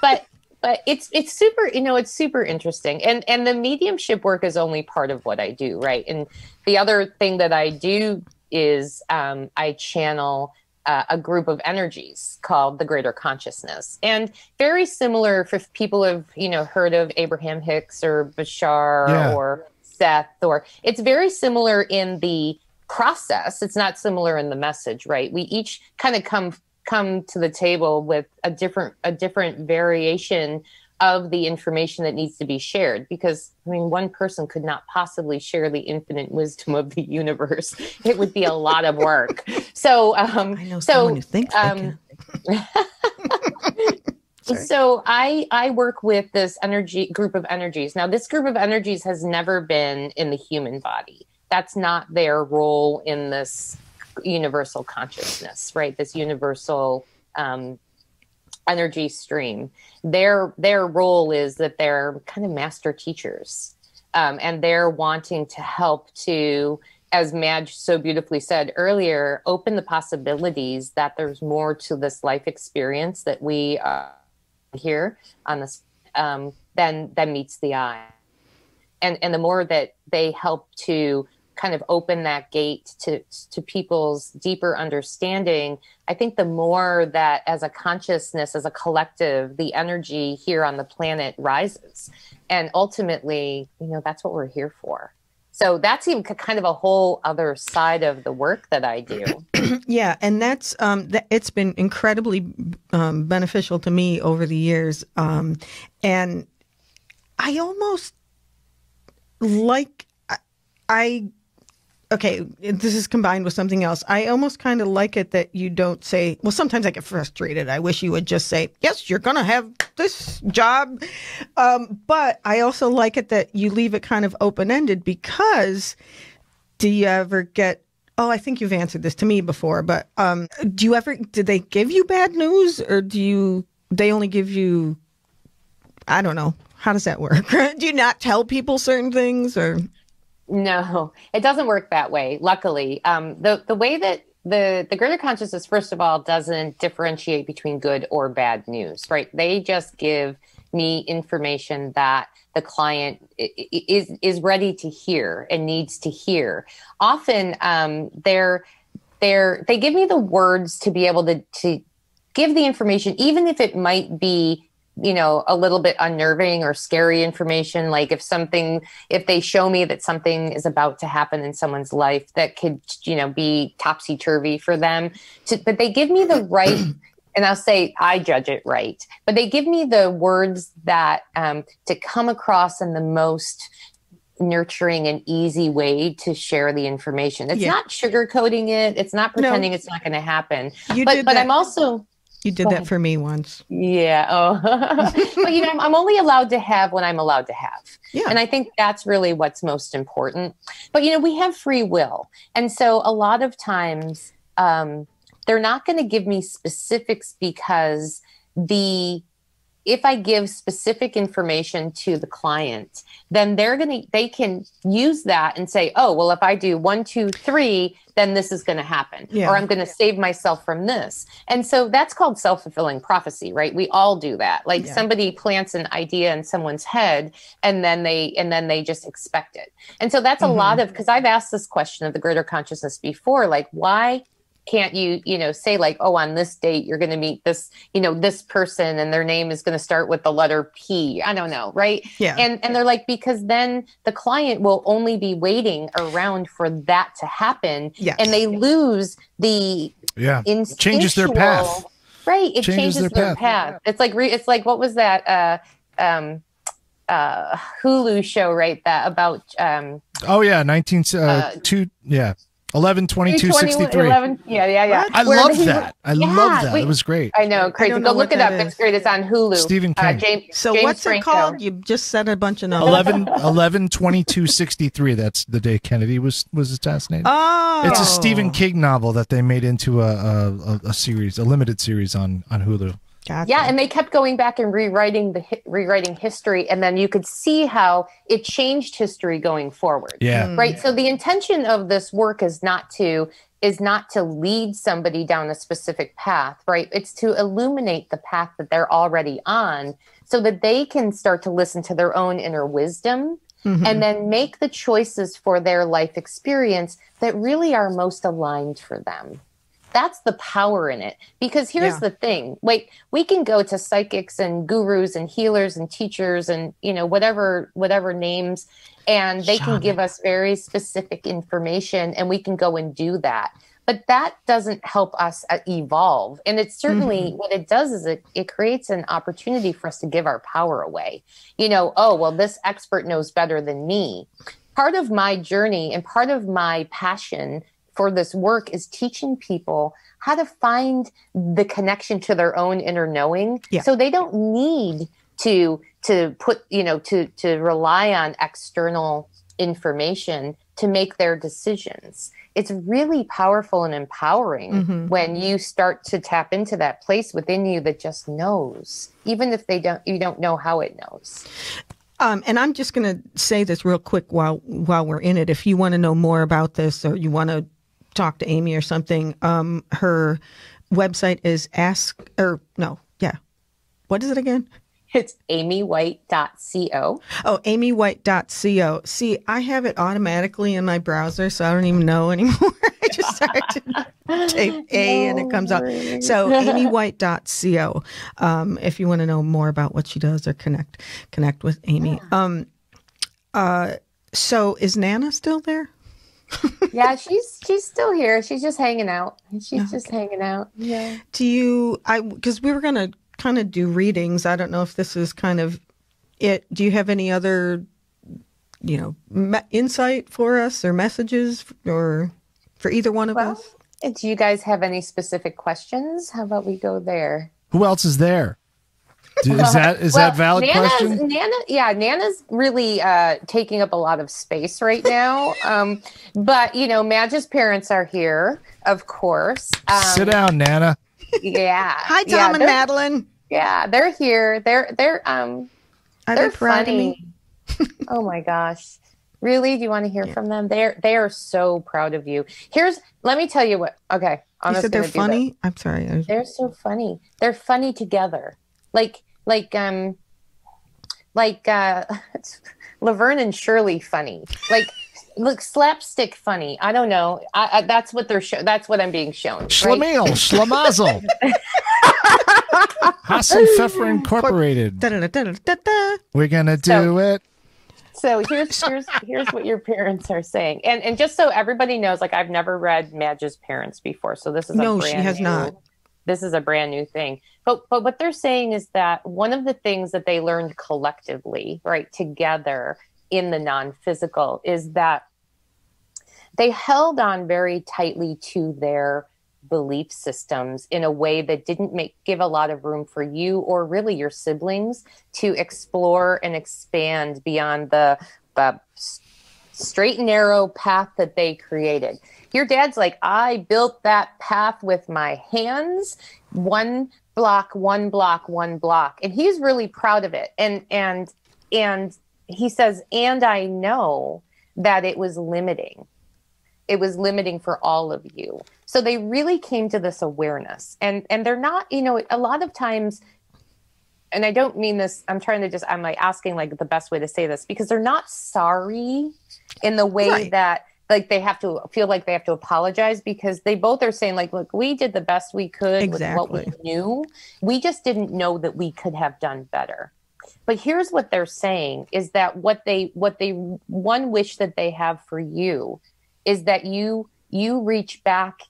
But but it's it's super you know it's super interesting and and the mediumship work is only part of what i do right and the other thing that i do is um, i channel uh, a group of energies called the greater consciousness and very similar if people have you know heard of abraham hicks or bashar yeah. or seth or it's very similar in the process it's not similar in the message right? We each kind of come come to the table with a different a different variation of the information that needs to be shared because i mean one person could not possibly share the infinite wisdom of the universe. (laughs) It would be a lot of work. So um I know so who thinks um, (laughs) so I I work with this energy group of energies. Now this group of energies has never been in the human body that's not their role in this universal consciousness, right? This universal um, energy stream. Their their role is that they're kind of master teachers, um, and they're wanting to help to, as Madge so beautifully said earlier, open the possibilities that there's more to this life experience that we are here on this um, than than meets the eye. And and the more that they help to kind of open that gate to to people's deeper understanding i think the more that as a consciousness as a collective the energy here on the planet rises. And ultimately you know that's what we're here for. So that's even kind of a whole other side of the work that i do. (clears throat) Yeah and that's um th- it's been incredibly um, beneficial to me over the years. Um and i almost like I okay, this is combined with something else. I almost kind of like it that you don't say, well, sometimes I get frustrated. I wish you would just say, yes, you're going to have this job. Um, but I also like it that you leave it kind of open ended because do you ever get, oh, I think you've answered this to me before, but um, do you ever, did they give you bad news or do you they only give you, I don't know, how does that work? (laughs) Do you not tell people certain things or? No, it doesn't work that way. Luckily, um, the the way that the the greater consciousness, first of all, doesn't differentiate between good or bad news. Right? They just give me information that the client is is ready to hear and needs to hear. Often, um, they're they're they give me the words to be able to to give the information, even if it might be you know a little bit unnerving or scary information like if something if they show me that something is about to happen in someone's life that could you know be topsy turvy for them to, but they give me the right (clears throat) and I'll say I judge it right, but they give me the words that um, to come across in the most nurturing and easy way to share the information. It's yeah. not sugarcoating it. It's not pretending no. it's not going to happen. You but but I'm also you did that for me once. Yeah. Oh, (laughs) but you know, I'm only allowed to have what I'm allowed to have. Yeah. And I think that's really what's most important. But you know, we have free will, and so a lot of times um, they're not going to give me specifics because the if I give specific information to the client, then they're going to, they can use that and say, oh, well, if I do one, two, three, then this is going to happen. Yeah. Or I'm going to save myself from this. And so that's called self fulfilling prophecy, right? We all do that. Like yeah. somebody plants an idea in someone's head and then they, and then they just expect it. And so that's mm-hmm. a lot of, because I've asked this question of the greater consciousness before, like, why can't you you know say like oh on this date you're going to meet this you know this person and their name is going to start with the letter p i don't know right yeah and and they're like because then the client will only be waiting around for that to happen yes. and they lose the yeah changes their path right it changes, changes their, their path. path. it's like re- it's like what was that uh um uh hulu show right that about um oh yeah 19 uh, uh two yeah 11 22 63 11, yeah yeah yeah. I love that. i yeah, love that it was great. I know crazy. I go look it up. Is. it's great. It's on hulu. Stephen uh, king. Uh, james, so james what's Franco. it called? You just said a bunch of numbers 11 11 22 63 that's the day kennedy was was assassinated. Oh. It's a stephen king novel that they made into a a, a series a limited series on on hulu Gotcha. Yeah, and they kept going back and rewriting the rewriting history, and then you could see how it changed history going forward. Yeah, mm. right. So the intention of this work is not to is not to lead somebody down a specific path, right? It's to illuminate the path that they're already on, so that they can start to listen to their own inner wisdom. Mm-hmm. And then make the choices for their life experience that really are most aligned for them that's the power in it because here's yeah. the thing wait we can go to psychics and gurus and healers and teachers and you know whatever whatever names and they Shaman. can give us very specific information and we can go and do that but that doesn't help us uh, evolve and it's certainly mm-hmm. what it does is it, it creates an opportunity for us to give our power away you know oh well this expert knows better than me part of my journey and part of my passion for this work is teaching people how to find the connection to their own inner knowing yeah. so they don't need to to put you know to to rely on external information to make their decisions it's really powerful and empowering mm-hmm. when you start to tap into that place within you that just knows even if they don't you don't know how it knows um, and I'm just going to say this real quick while while we're in it. If you want to know more about this, or you want to talk to Amy or something, um, her website is ask or no, yeah. What is it again? It's amywhite.co. Oh, amywhite.co. See, I have it automatically in my browser, so I don't even know anymore. (laughs) I just start to type (laughs) A no and it comes up. So (laughs) amywhite.co. Um, if you want to know more about what she does or connect connect with Amy. Yeah. Um, uh, so is Nana still there? Yeah, she's she's still here. She's just hanging out. She's okay. just hanging out. Yeah. Do you? I because we were gonna kind of do readings. I don't know if this is kind of it. Do you have any other, you know, me- insight for us or messages or for either one of well, us? Do you guys have any specific questions? How about we go there? Who else is there? Is that is well, that valid Nana's, question? Nana, yeah, Nana's really uh, taking up a lot of space right now. Um, but you know, Madge's parents are here, of course. Um, Sit down, Nana. Yeah. Hi, Tom yeah, and Madeline. Yeah, they're here. They're they're um Are they're they funny. me? (laughs) oh my gosh. Really? Do you want to hear from them? They're they are so proud of you. Here's let me tell you what okay. I'm You said they're gonna do this. funny. I'm sorry. Was- They're so funny. They're funny together. Like like um like uh (laughs) Laverne and Shirley funny. Like look slapstick funny. I don't know. I, I that's what they're show that's what I'm being shown. right? Schlemiel, (laughs) Schlemazel. Hassan Pfeffer Incorporated. We're gonna do So- it. So here's here's here's what your parents are saying. And and just so everybody knows, like I've never read Madge's parents before. So this is a No, she brand has new- not. This is a brand new thing. But but what they're saying is that one of the things that they learned collectively, right, together in the non-physical is that they held on very tightly to their belief systems in a way that didn't make give a lot of room for you or really your siblings to explore and expand beyond the, the straight and narrow path that they created. Your dad's like, I built that path with my hands, one block, one block, one block, and he's really proud of it. And and and he says, and I know that it was limiting it was limiting for all of you so they really came to this awareness and and they're not you know a lot of times and i don't mean this i'm trying to just i'm like asking like the best way to say this because they're not sorry in the way Right. that like they have to feel like they have to apologize because they both are saying like look we did the best we could with what we knew. We just didn't know that we could have done better. But here's what they're saying is that what they what they one wish that they have for you is that you you reach back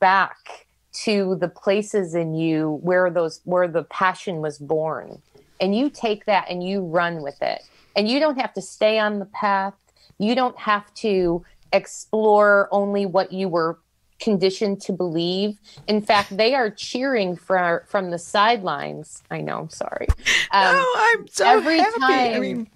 back to the places in you where those where the passion was born. And you take that and you run with it. And you don't have to stay on the path. You don't have to explore only what you were conditioned to believe. In fact they are cheering for, from the sidelines. I know i'm sorry. (laughs) Um, oh, I'm so every happy. I mean,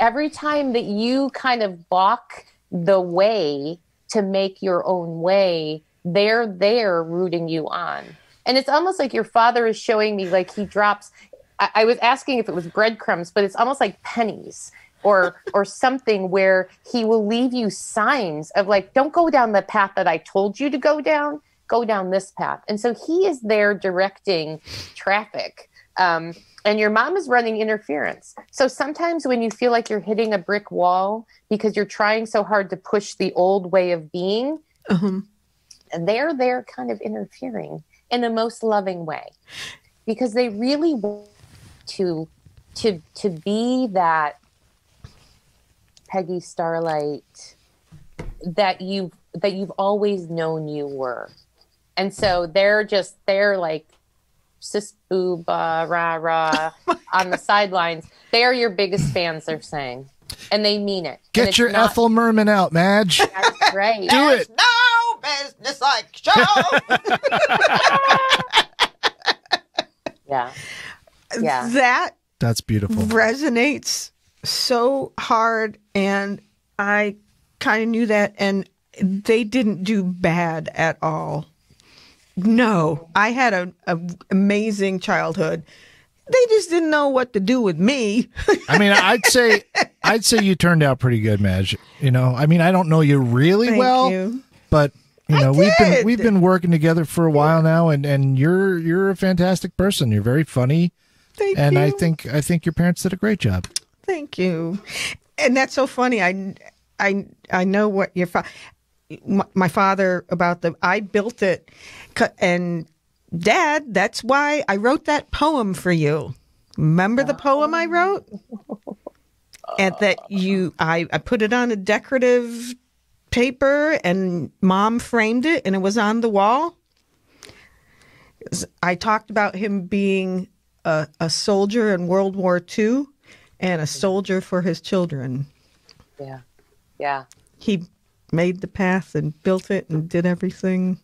every time that you kind of balk the way to make your own way, they're there rooting you on. And it's almost like your father is showing me like he drops I, I was asking if it was breadcrumbs, but it's almost like pennies or (laughs) or something where he will leave you signs of like, don't go down the path that I told you to go down, go down this path. And so he is there directing traffic. Um, and your mom is running interference. So sometimes when you feel like you're hitting a brick wall because you're trying so hard to push the old way of being, um, they're there kind of interfering in the most loving way because they really want to to to be that Peggy Starlight that you that you've always known you were. And so they're just they're like sis booba rah rah (laughs) on the sidelines. They're your biggest fans, they're saying. And they mean it. Get your not- Ethel Merman out, Madge. That's right. Do it. no business like show. (laughs) Yeah. Yeah. That That's beautiful. resonates so hard and I kind of knew that and they didn't do bad at all. No, I had a, a amazing childhood. They just didn't know what to do with me. I mean, I'd say I'd say you turned out pretty good, Madge. You know, I mean, I don't know you really Thank well, you. but you know, we've been we've been working together for a while now, and and you're you're a fantastic person. You're very funny, Thank and you. I think I think your parents did a great job. Thank you. And that's so funny. I I I know what your fa- my, my father about the I built it and dad, that's why I wrote that poem for you. Remember the poem I wrote? (laughs) And that you I I put it on a decorative paper and mom framed it and it was on the wall. I talked about him being a, a soldier in World War II and a soldier for his children. Yeah. Yeah. He made the path and built it and did everything.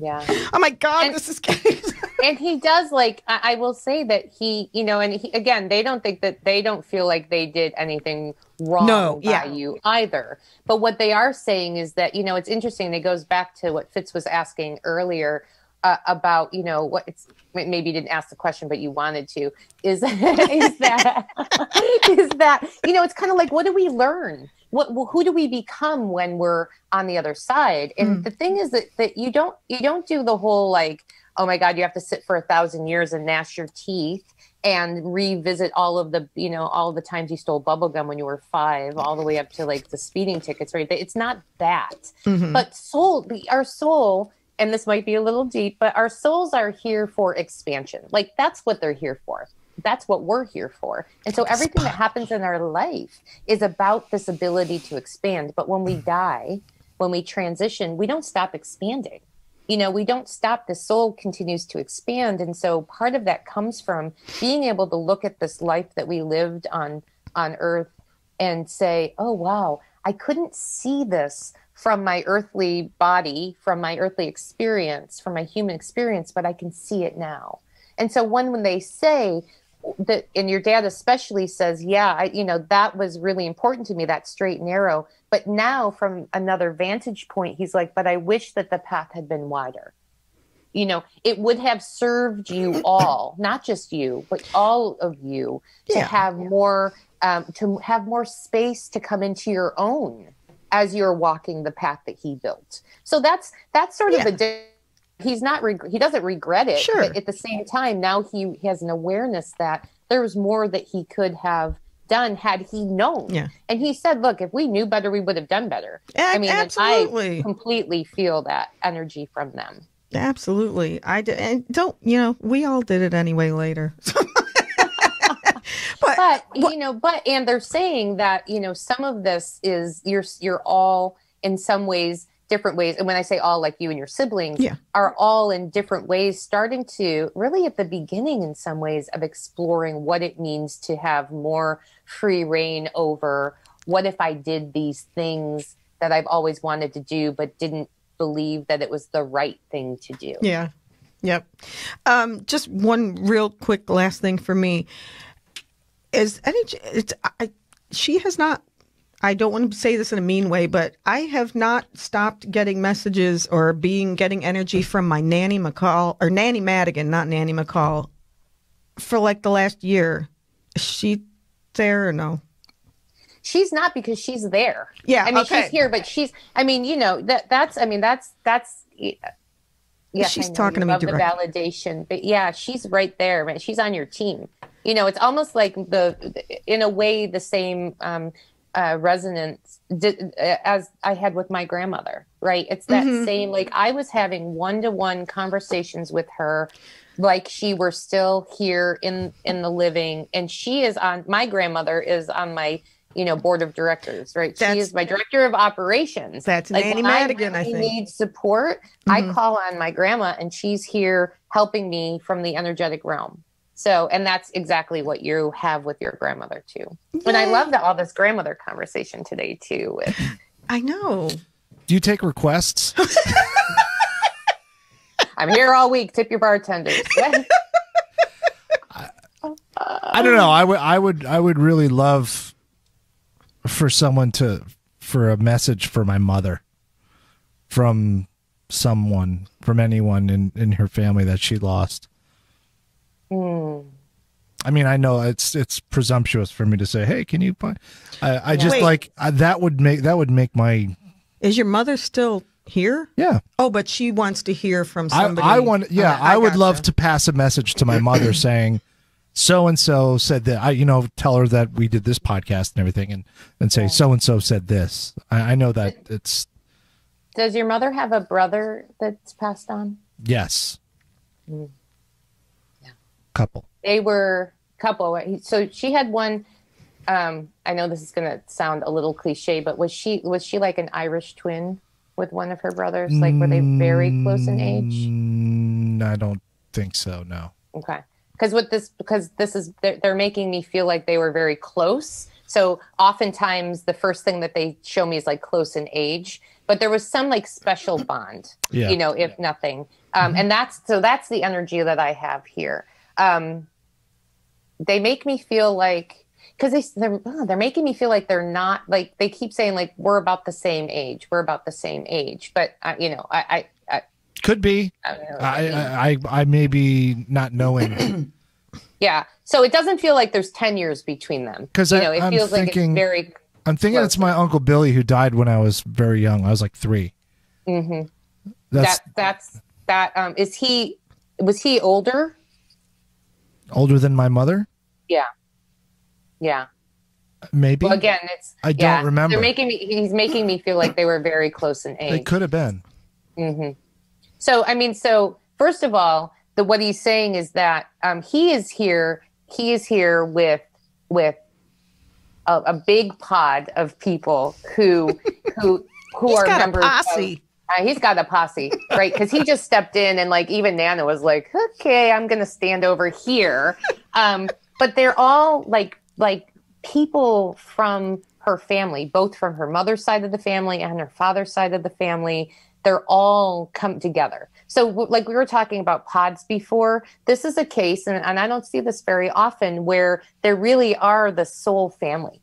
Yeah. Oh my God, And- this is getting. (laughs) and he does like I, I will say that he you know and he, again they don't think that they don't feel like they did anything wrong No, by yeah. you either but what they are saying is that you know it's interesting it goes back to what fitz was asking earlier uh, about you know what it's maybe you didn't ask the question but you wanted to is (laughs) is that (laughs) is that you know it's kind of like what do we learn what well, who do we become when we're on the other side? And mm. the thing is that that you don't you don't do the whole like oh my god you have to sit for a thousand years and gnash your teeth and revisit all of the you know all the times you stole bubblegum when you were five all the way up to like the speeding tickets right? It's not that. Mm-hmm. but soul our soul and this might be a little deep but our souls are here for expansion. Like that's what they're here for that's what we're here for and so everything that happens in our life is about this ability to expand but when we mm. die when we transition we don't stop expanding you know, we don't stop. The soul continues to expand. And so part of that comes from being able to look at this life that we lived on on earth and say, oh wow, I couldn't see this from my earthly body, from my earthly experience, from my human experience, but I can see it now. And so when when they say that and your dad especially says yeah I, you know that was really important to me that straight and narrow but now from another vantage point he's like but i wish that the path had been wider you know it would have served you (coughs) all not just you but all of you to yeah. have more um, to have more space to come into your own as you're walking the path that he built so that's that's sort yeah. of the he's not reg- he doesn't regret it sure. but at the same time now he, he has an awareness that there was more that he could have done had he known. Yeah. And he said look if we knew better we would have done better. A- i mean absolutely. i completely feel that energy from them. Absolutely. I did and don't you know we all did it anyway later. (laughs) But, but you know but and they're saying that you know some of this is you're you're all in some ways different ways. And when i say all like you and your siblings yeah. are all in different ways starting to really at the beginning in some ways of exploring what it means to have more free reign over what if i did these things that i've always wanted to do but didn't believe that it was the right thing to do. Yeah. Yep. Um, just one real quick last thing for me. Is energy it's I, she has not I don't want to say this in a mean way, but I have not stopped getting messages or being getting energy from my nanny McCall or nanny Madigan, not nanny McCall, for like the last year. Is she there or no? She's not because she's there. Yeah, I mean okay. she's here, but she's. I mean, you know that that's. I mean that's that's. Yeah, she's talking about the validation, but yeah, she's right there. Man, she's on your team. You know, it's almost like the, in a way, the same. Um, uh, resonance did, uh, as I had with my grandmother, right? It's that mm-hmm. same, like I was having one to one conversations with her, like she were still here in in the living, and she is on. My grandmother is on my you know board of directors, right? That's, she is my director of operations. That's like, Nanny Madigan. I, really I think need support. Mm-hmm. I call on my grandma, and she's here helping me from the energetic realm. So, and that's exactly what you have with your grandmother too. Yeah. And I love that all this grandmother conversation today too. With I know. Do you take requests? (laughs) I'm here all week. Tip your bartenders. (laughs) I, I don't know. I would. I would. I would really love for someone to for a message for my mother from someone from anyone in in her family that she lost Mm. I mean, I know it's it's presumptuous for me to say, "Hey, can you find?" I, I just Wait. like I, that would make that would make my. Is your mother still here? Yeah. Oh, but she wants to hear from somebody. I, I want. Yeah, uh, I, I, would love to pass a message to my mother (clears throat) saying, "So and so said that." I, you know, tell her that we did this podcast and everything, and and say, "So and so said this." I, I know that it's. Does your mother have a brother that's passed on? Yes. Mm couple. They were couple. So she had one. Um, I know this is going to sound a little cliche, but was she was she like an Irish twin with one of her brothers? Like were they very close in age? Mm, I don't think so. No. Okay. Because with this, because this is they're, they're making me feel like they were very close. So oftentimes the first thing that they show me is like close in age, but there was some like special bond, yeah. you know, if nothing. Um, mm-hmm. And that's so that's the energy that I have here um, they make me feel like because they they're, oh, they're making me feel like they're not like they keep saying like we're about the same age we're about the same age but uh, you know I, I, I Could be. I. I I I, I may be not knowing (clears throat) yeah. So it doesn't feel like there's 10 years between them. 'Cause you know, it I'm feels like thinking- it's very. I'm thinking it's my uncle Billy who died when I was very young. I was like 3 mm -hmm. That's That that's that. Um, is he? Was he older? Older than my mother. Yeah. Yeah. Maybe Well, again, it's. I don't remember. They're making me. He's making me feel like they were very close in age. they could have been. hmm So, I mean, so first of all, the what he's saying is that um, he is here. He is here with with a, a big pod of people who who who He's are got a members. of- posse. Uh, he's got a posse, right? Because he (laughs) just stepped in, and like even Nana was like, "Okay, I'm gonna stand over here." Um, but they're all like like people from her family, both from her mother's side of the family and her father's side of the family. They're all come together. So, like we were talking about pods before, this is a case, and, and I don't see this very often, where there really are the soul family.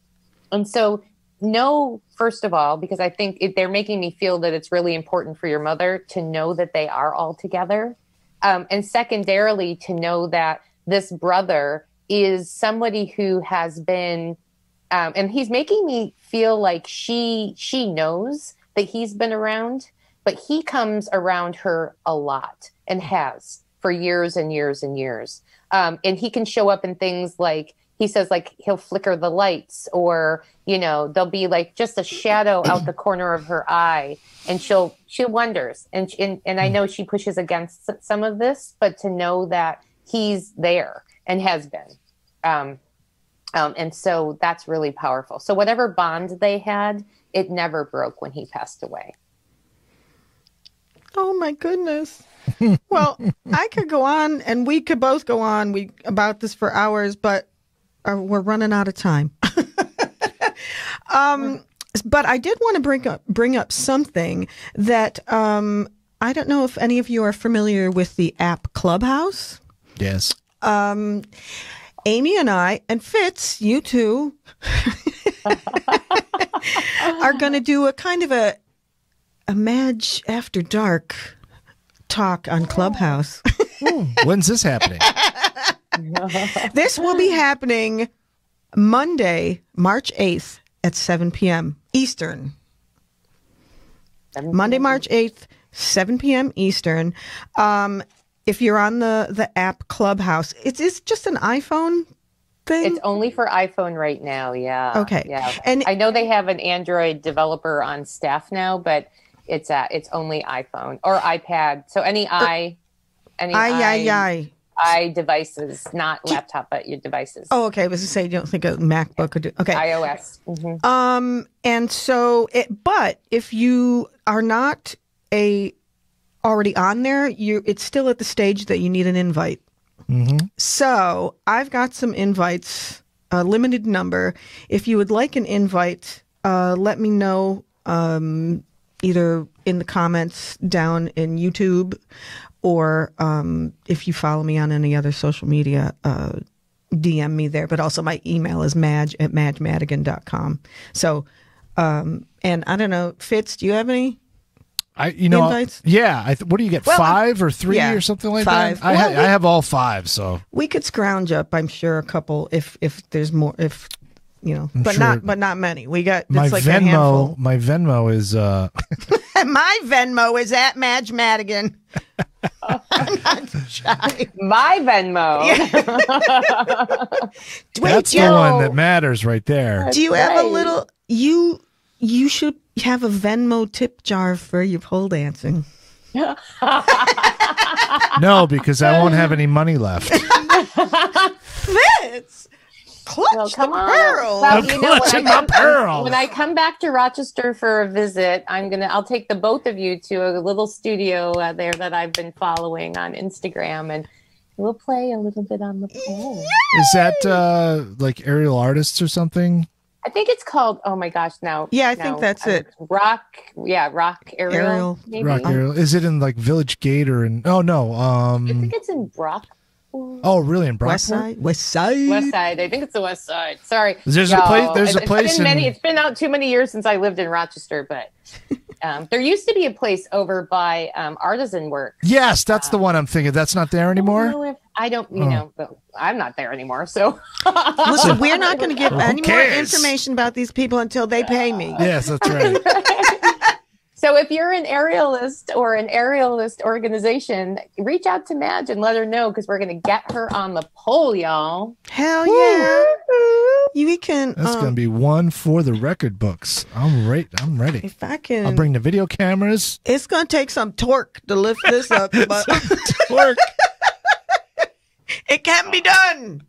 And so, know first of all, because I think it, they're making me feel that it's really important for your mother to know that they are all together. Um, and secondarily, to know that this brother is somebody who has been, um, and he's making me feel like she she knows that he's been around, but he comes around her a lot and has for years and years and years. Um, and he can show up in things like he says like he'll flicker the lights or you know there'll be like just a shadow out the corner of her eye and she'll she wonders. And and, and i know she pushes against some of this but to know that he's there and has been. Um, um, and so that's really powerful. So whatever bond they had it never broke when he passed away. Oh my goodness. (laughs) well, I could go on, and we could both go on. We about this for hours, but uh, we're running out of time. (laughs) um, but I did want to bring up bring up something that um, I don't know if any of you are familiar with the app Clubhouse. Yes. Um, Amy and I, and Fitz, you too, (laughs) are going to do a kind of a a Madge after dark talk on Clubhouse. (laughs) When's this happening? (laughs) this will be happening Monday, March 8th at 7 p.m. Eastern. Monday, March 8th, 7 p.m. Eastern. Um, if you're on the, the app Clubhouse, it's, it's just an iPhone thing. it's only for iphone right now yeah Okay. yeah And- i know they have an android developer on staff now but it's uh it's only iphone or ipad so any i any Aye, aye, i aye. I devices not laptop but your devices Oh, okay. I was to say, you don't think a MacBook could do. Okay. ios Mhm. Um, and so it, but if you are not a already on there, you it's still at the stage that you need an invite. So I've got some invites, a limited number. If you would like an invite, uh, let me know um, either in the comments down in YouTube or um, if you follow me on any other social media, uh, DM me there. But also my email is madge at madgemadigan.com. So, um, and I don't know, Fitz, do you have any? I you know Invites? yeah. I th- what do you get? Well, five or three yeah, or something like five. that? I Well, ha- I have all five. So We could scrounge up, I'm sure, a couple if if there's more if you know, I'm but sure. not but not many. We got my it's like a Venmo my Venmo is uh (laughs) (laughs) My Venmo is at Madge Madigan. I'm not shy. my venmo (laughs) Wait, that's do the one that matters right there. do you have a little you you should have a Venmo tip jar for your pole dancing. No, because I won't have any money left. (laughs) Fitz, clutch Well, come the on. pearl. Well, I'm you know, when I clutching my come- pearls. When I come back to Rochester for a visit, I'm gonna I'll take the both of you to a little studio uh, there that I've been following on Instagram, and we'll play a little bit on the pole. Is that uh like aerial artists or something? I think it's called. Oh my gosh! Now, Yeah, I think that's uh, it. Rock, yeah, rock aerial. Aerial. maybe. Rock aerial. Is it in like Village Gate or in? Oh no. Um, I think it's in Brock. Oh really? In Brockport? West side, west side. West Side. I think it's the West Side. Sorry. There's a place- there's a It's- place It's been, many, it's been out too many years since I lived in Rochester, but Um, there used to be a place over by um, Artisan Work. Yes, that's the one I'm thinking. That's not there I anymore. don't know if- I don't, you Oh. know, but I'm not there anymore. So (laughs) Listen, we're not going to give Who any more information about these people until they pay me. Yes, that's right. (laughs) So if you're an aerialist or an aerialist organization, reach out to Madge and let her know because we're going to get her on the pole, y'all. Hell yeah. You can. That's um, gonna be one for the record books. I'm right. I'm ready. If I can. I'll bring the video cameras. it's going to take some torque to lift this up, (laughs) but (laughs) torque. (laughs) it can be done.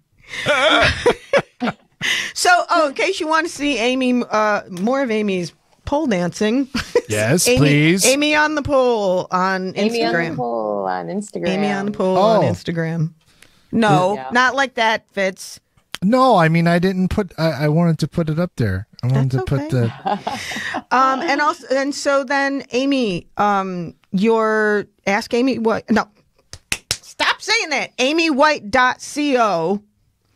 so, oh, in case you want to see Amy, uh, more of Amy's pole dancing, (laughs) Yes, Amy, please. Amy on the pole on Amy on the pole on Instagram. Amy on the pole Oh. on Instagram. No, Yeah. not like that, Fitz. No, I mean I didn't put. I, I wanted to put it up there. I wanted That's to put the. (laughs) Um, and also, and so then, Amy, um, your ask Amy what? No, stop saying that. AmyWhite.co,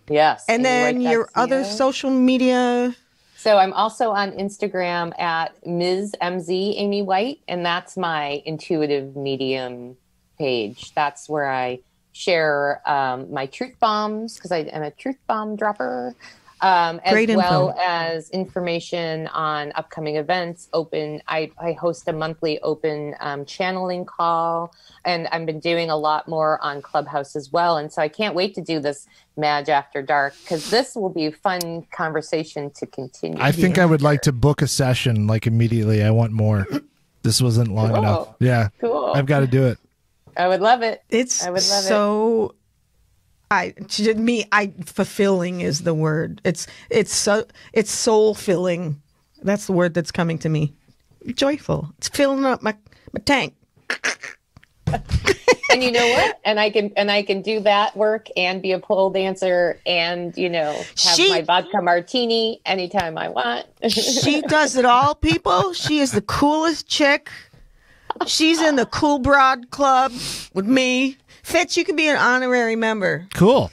Yes. and then Amy your White other social media. So I'm also on Instagram at Ms. MZ Amy White, and that's my intuitive medium page. That's where I share um, my truth bombs because I am a truth bomb dropper, um, as Great info. well as information on upcoming events. Open, I, I host a monthly open um, channeling call, and I've been doing a lot more on Clubhouse as well. And so I can't wait to do this Madge After Dark because this will be a fun conversation to continue. I think I would like to book a session like immediately. I want more. This wasn't long Cool. enough. Yeah, Cool. I've got to do it. I would love it. It's I would love it. I to me, I fulfilling is the word. It's it's so it's soul filling. That's the word that's coming to me. Joyful. It's filling up my my tank. And you know what? And I can and I can do that work and be a pole dancer and you know have She- my vodka martini anytime I want. She (laughs) does it all, people. She is the coolest chick. She's in the Cool Broad Club with me. Fitz, you can be an honorary member. Cool.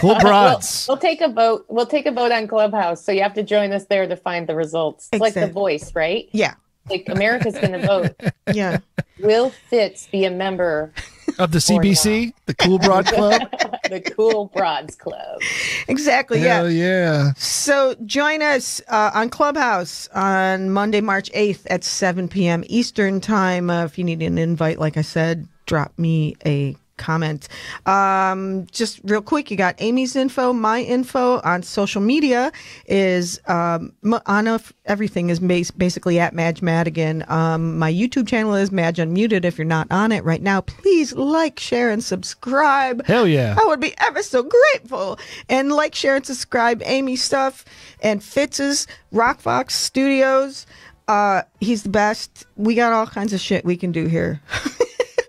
Cool (laughs) broads. we'll take a vote. We'll take a vote on Clubhouse. So you have to join us there to find the results. It's like the voice, right? Yeah, Like America's going to vote. (laughs) yeah. Will Fitz be a member Of the CBC, the Cool Broad (laughs) Club. the Cool Broads Club? Exactly. Yeah. Hell yeah. So join us uh, on Clubhouse on Monday, March 8th at 7 p.m. Eastern Time. Uh, if you need an invite, like I said, drop me a comment. Um, just real quick, you got Amy's info, my info on social media is um, on everything is bas- basically at Madge Madigan. Um, my YouTube channel is Madge Unmuted. If you're not on it right now, please like, share, and subscribe. Hell yeah. I would be ever so grateful. And like, share, and subscribe Amy's stuff and Fitz's Roc Vox Studios. Uh, he's the best. We got all kinds of shit we can do here. (laughs)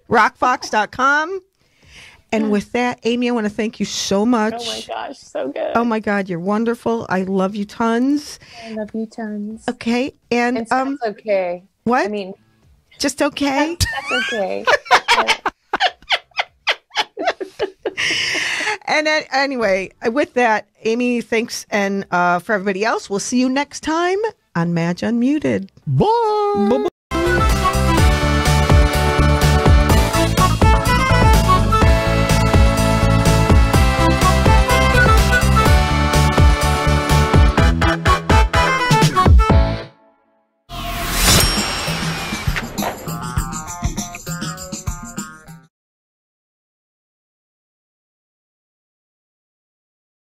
Rocvox.com. And with that, Amy, I want to thank you so much. Oh my gosh, so good. Oh my God, you're wonderful. I love you tons. I love you tons. Okay. And It's um, okay. what? I mean, Just okay. that's okay. (laughs) (laughs) and uh, anyway, with that, Amy, thanks. And uh, for everybody else, we'll see you next time on Madge Unmuted. Bye.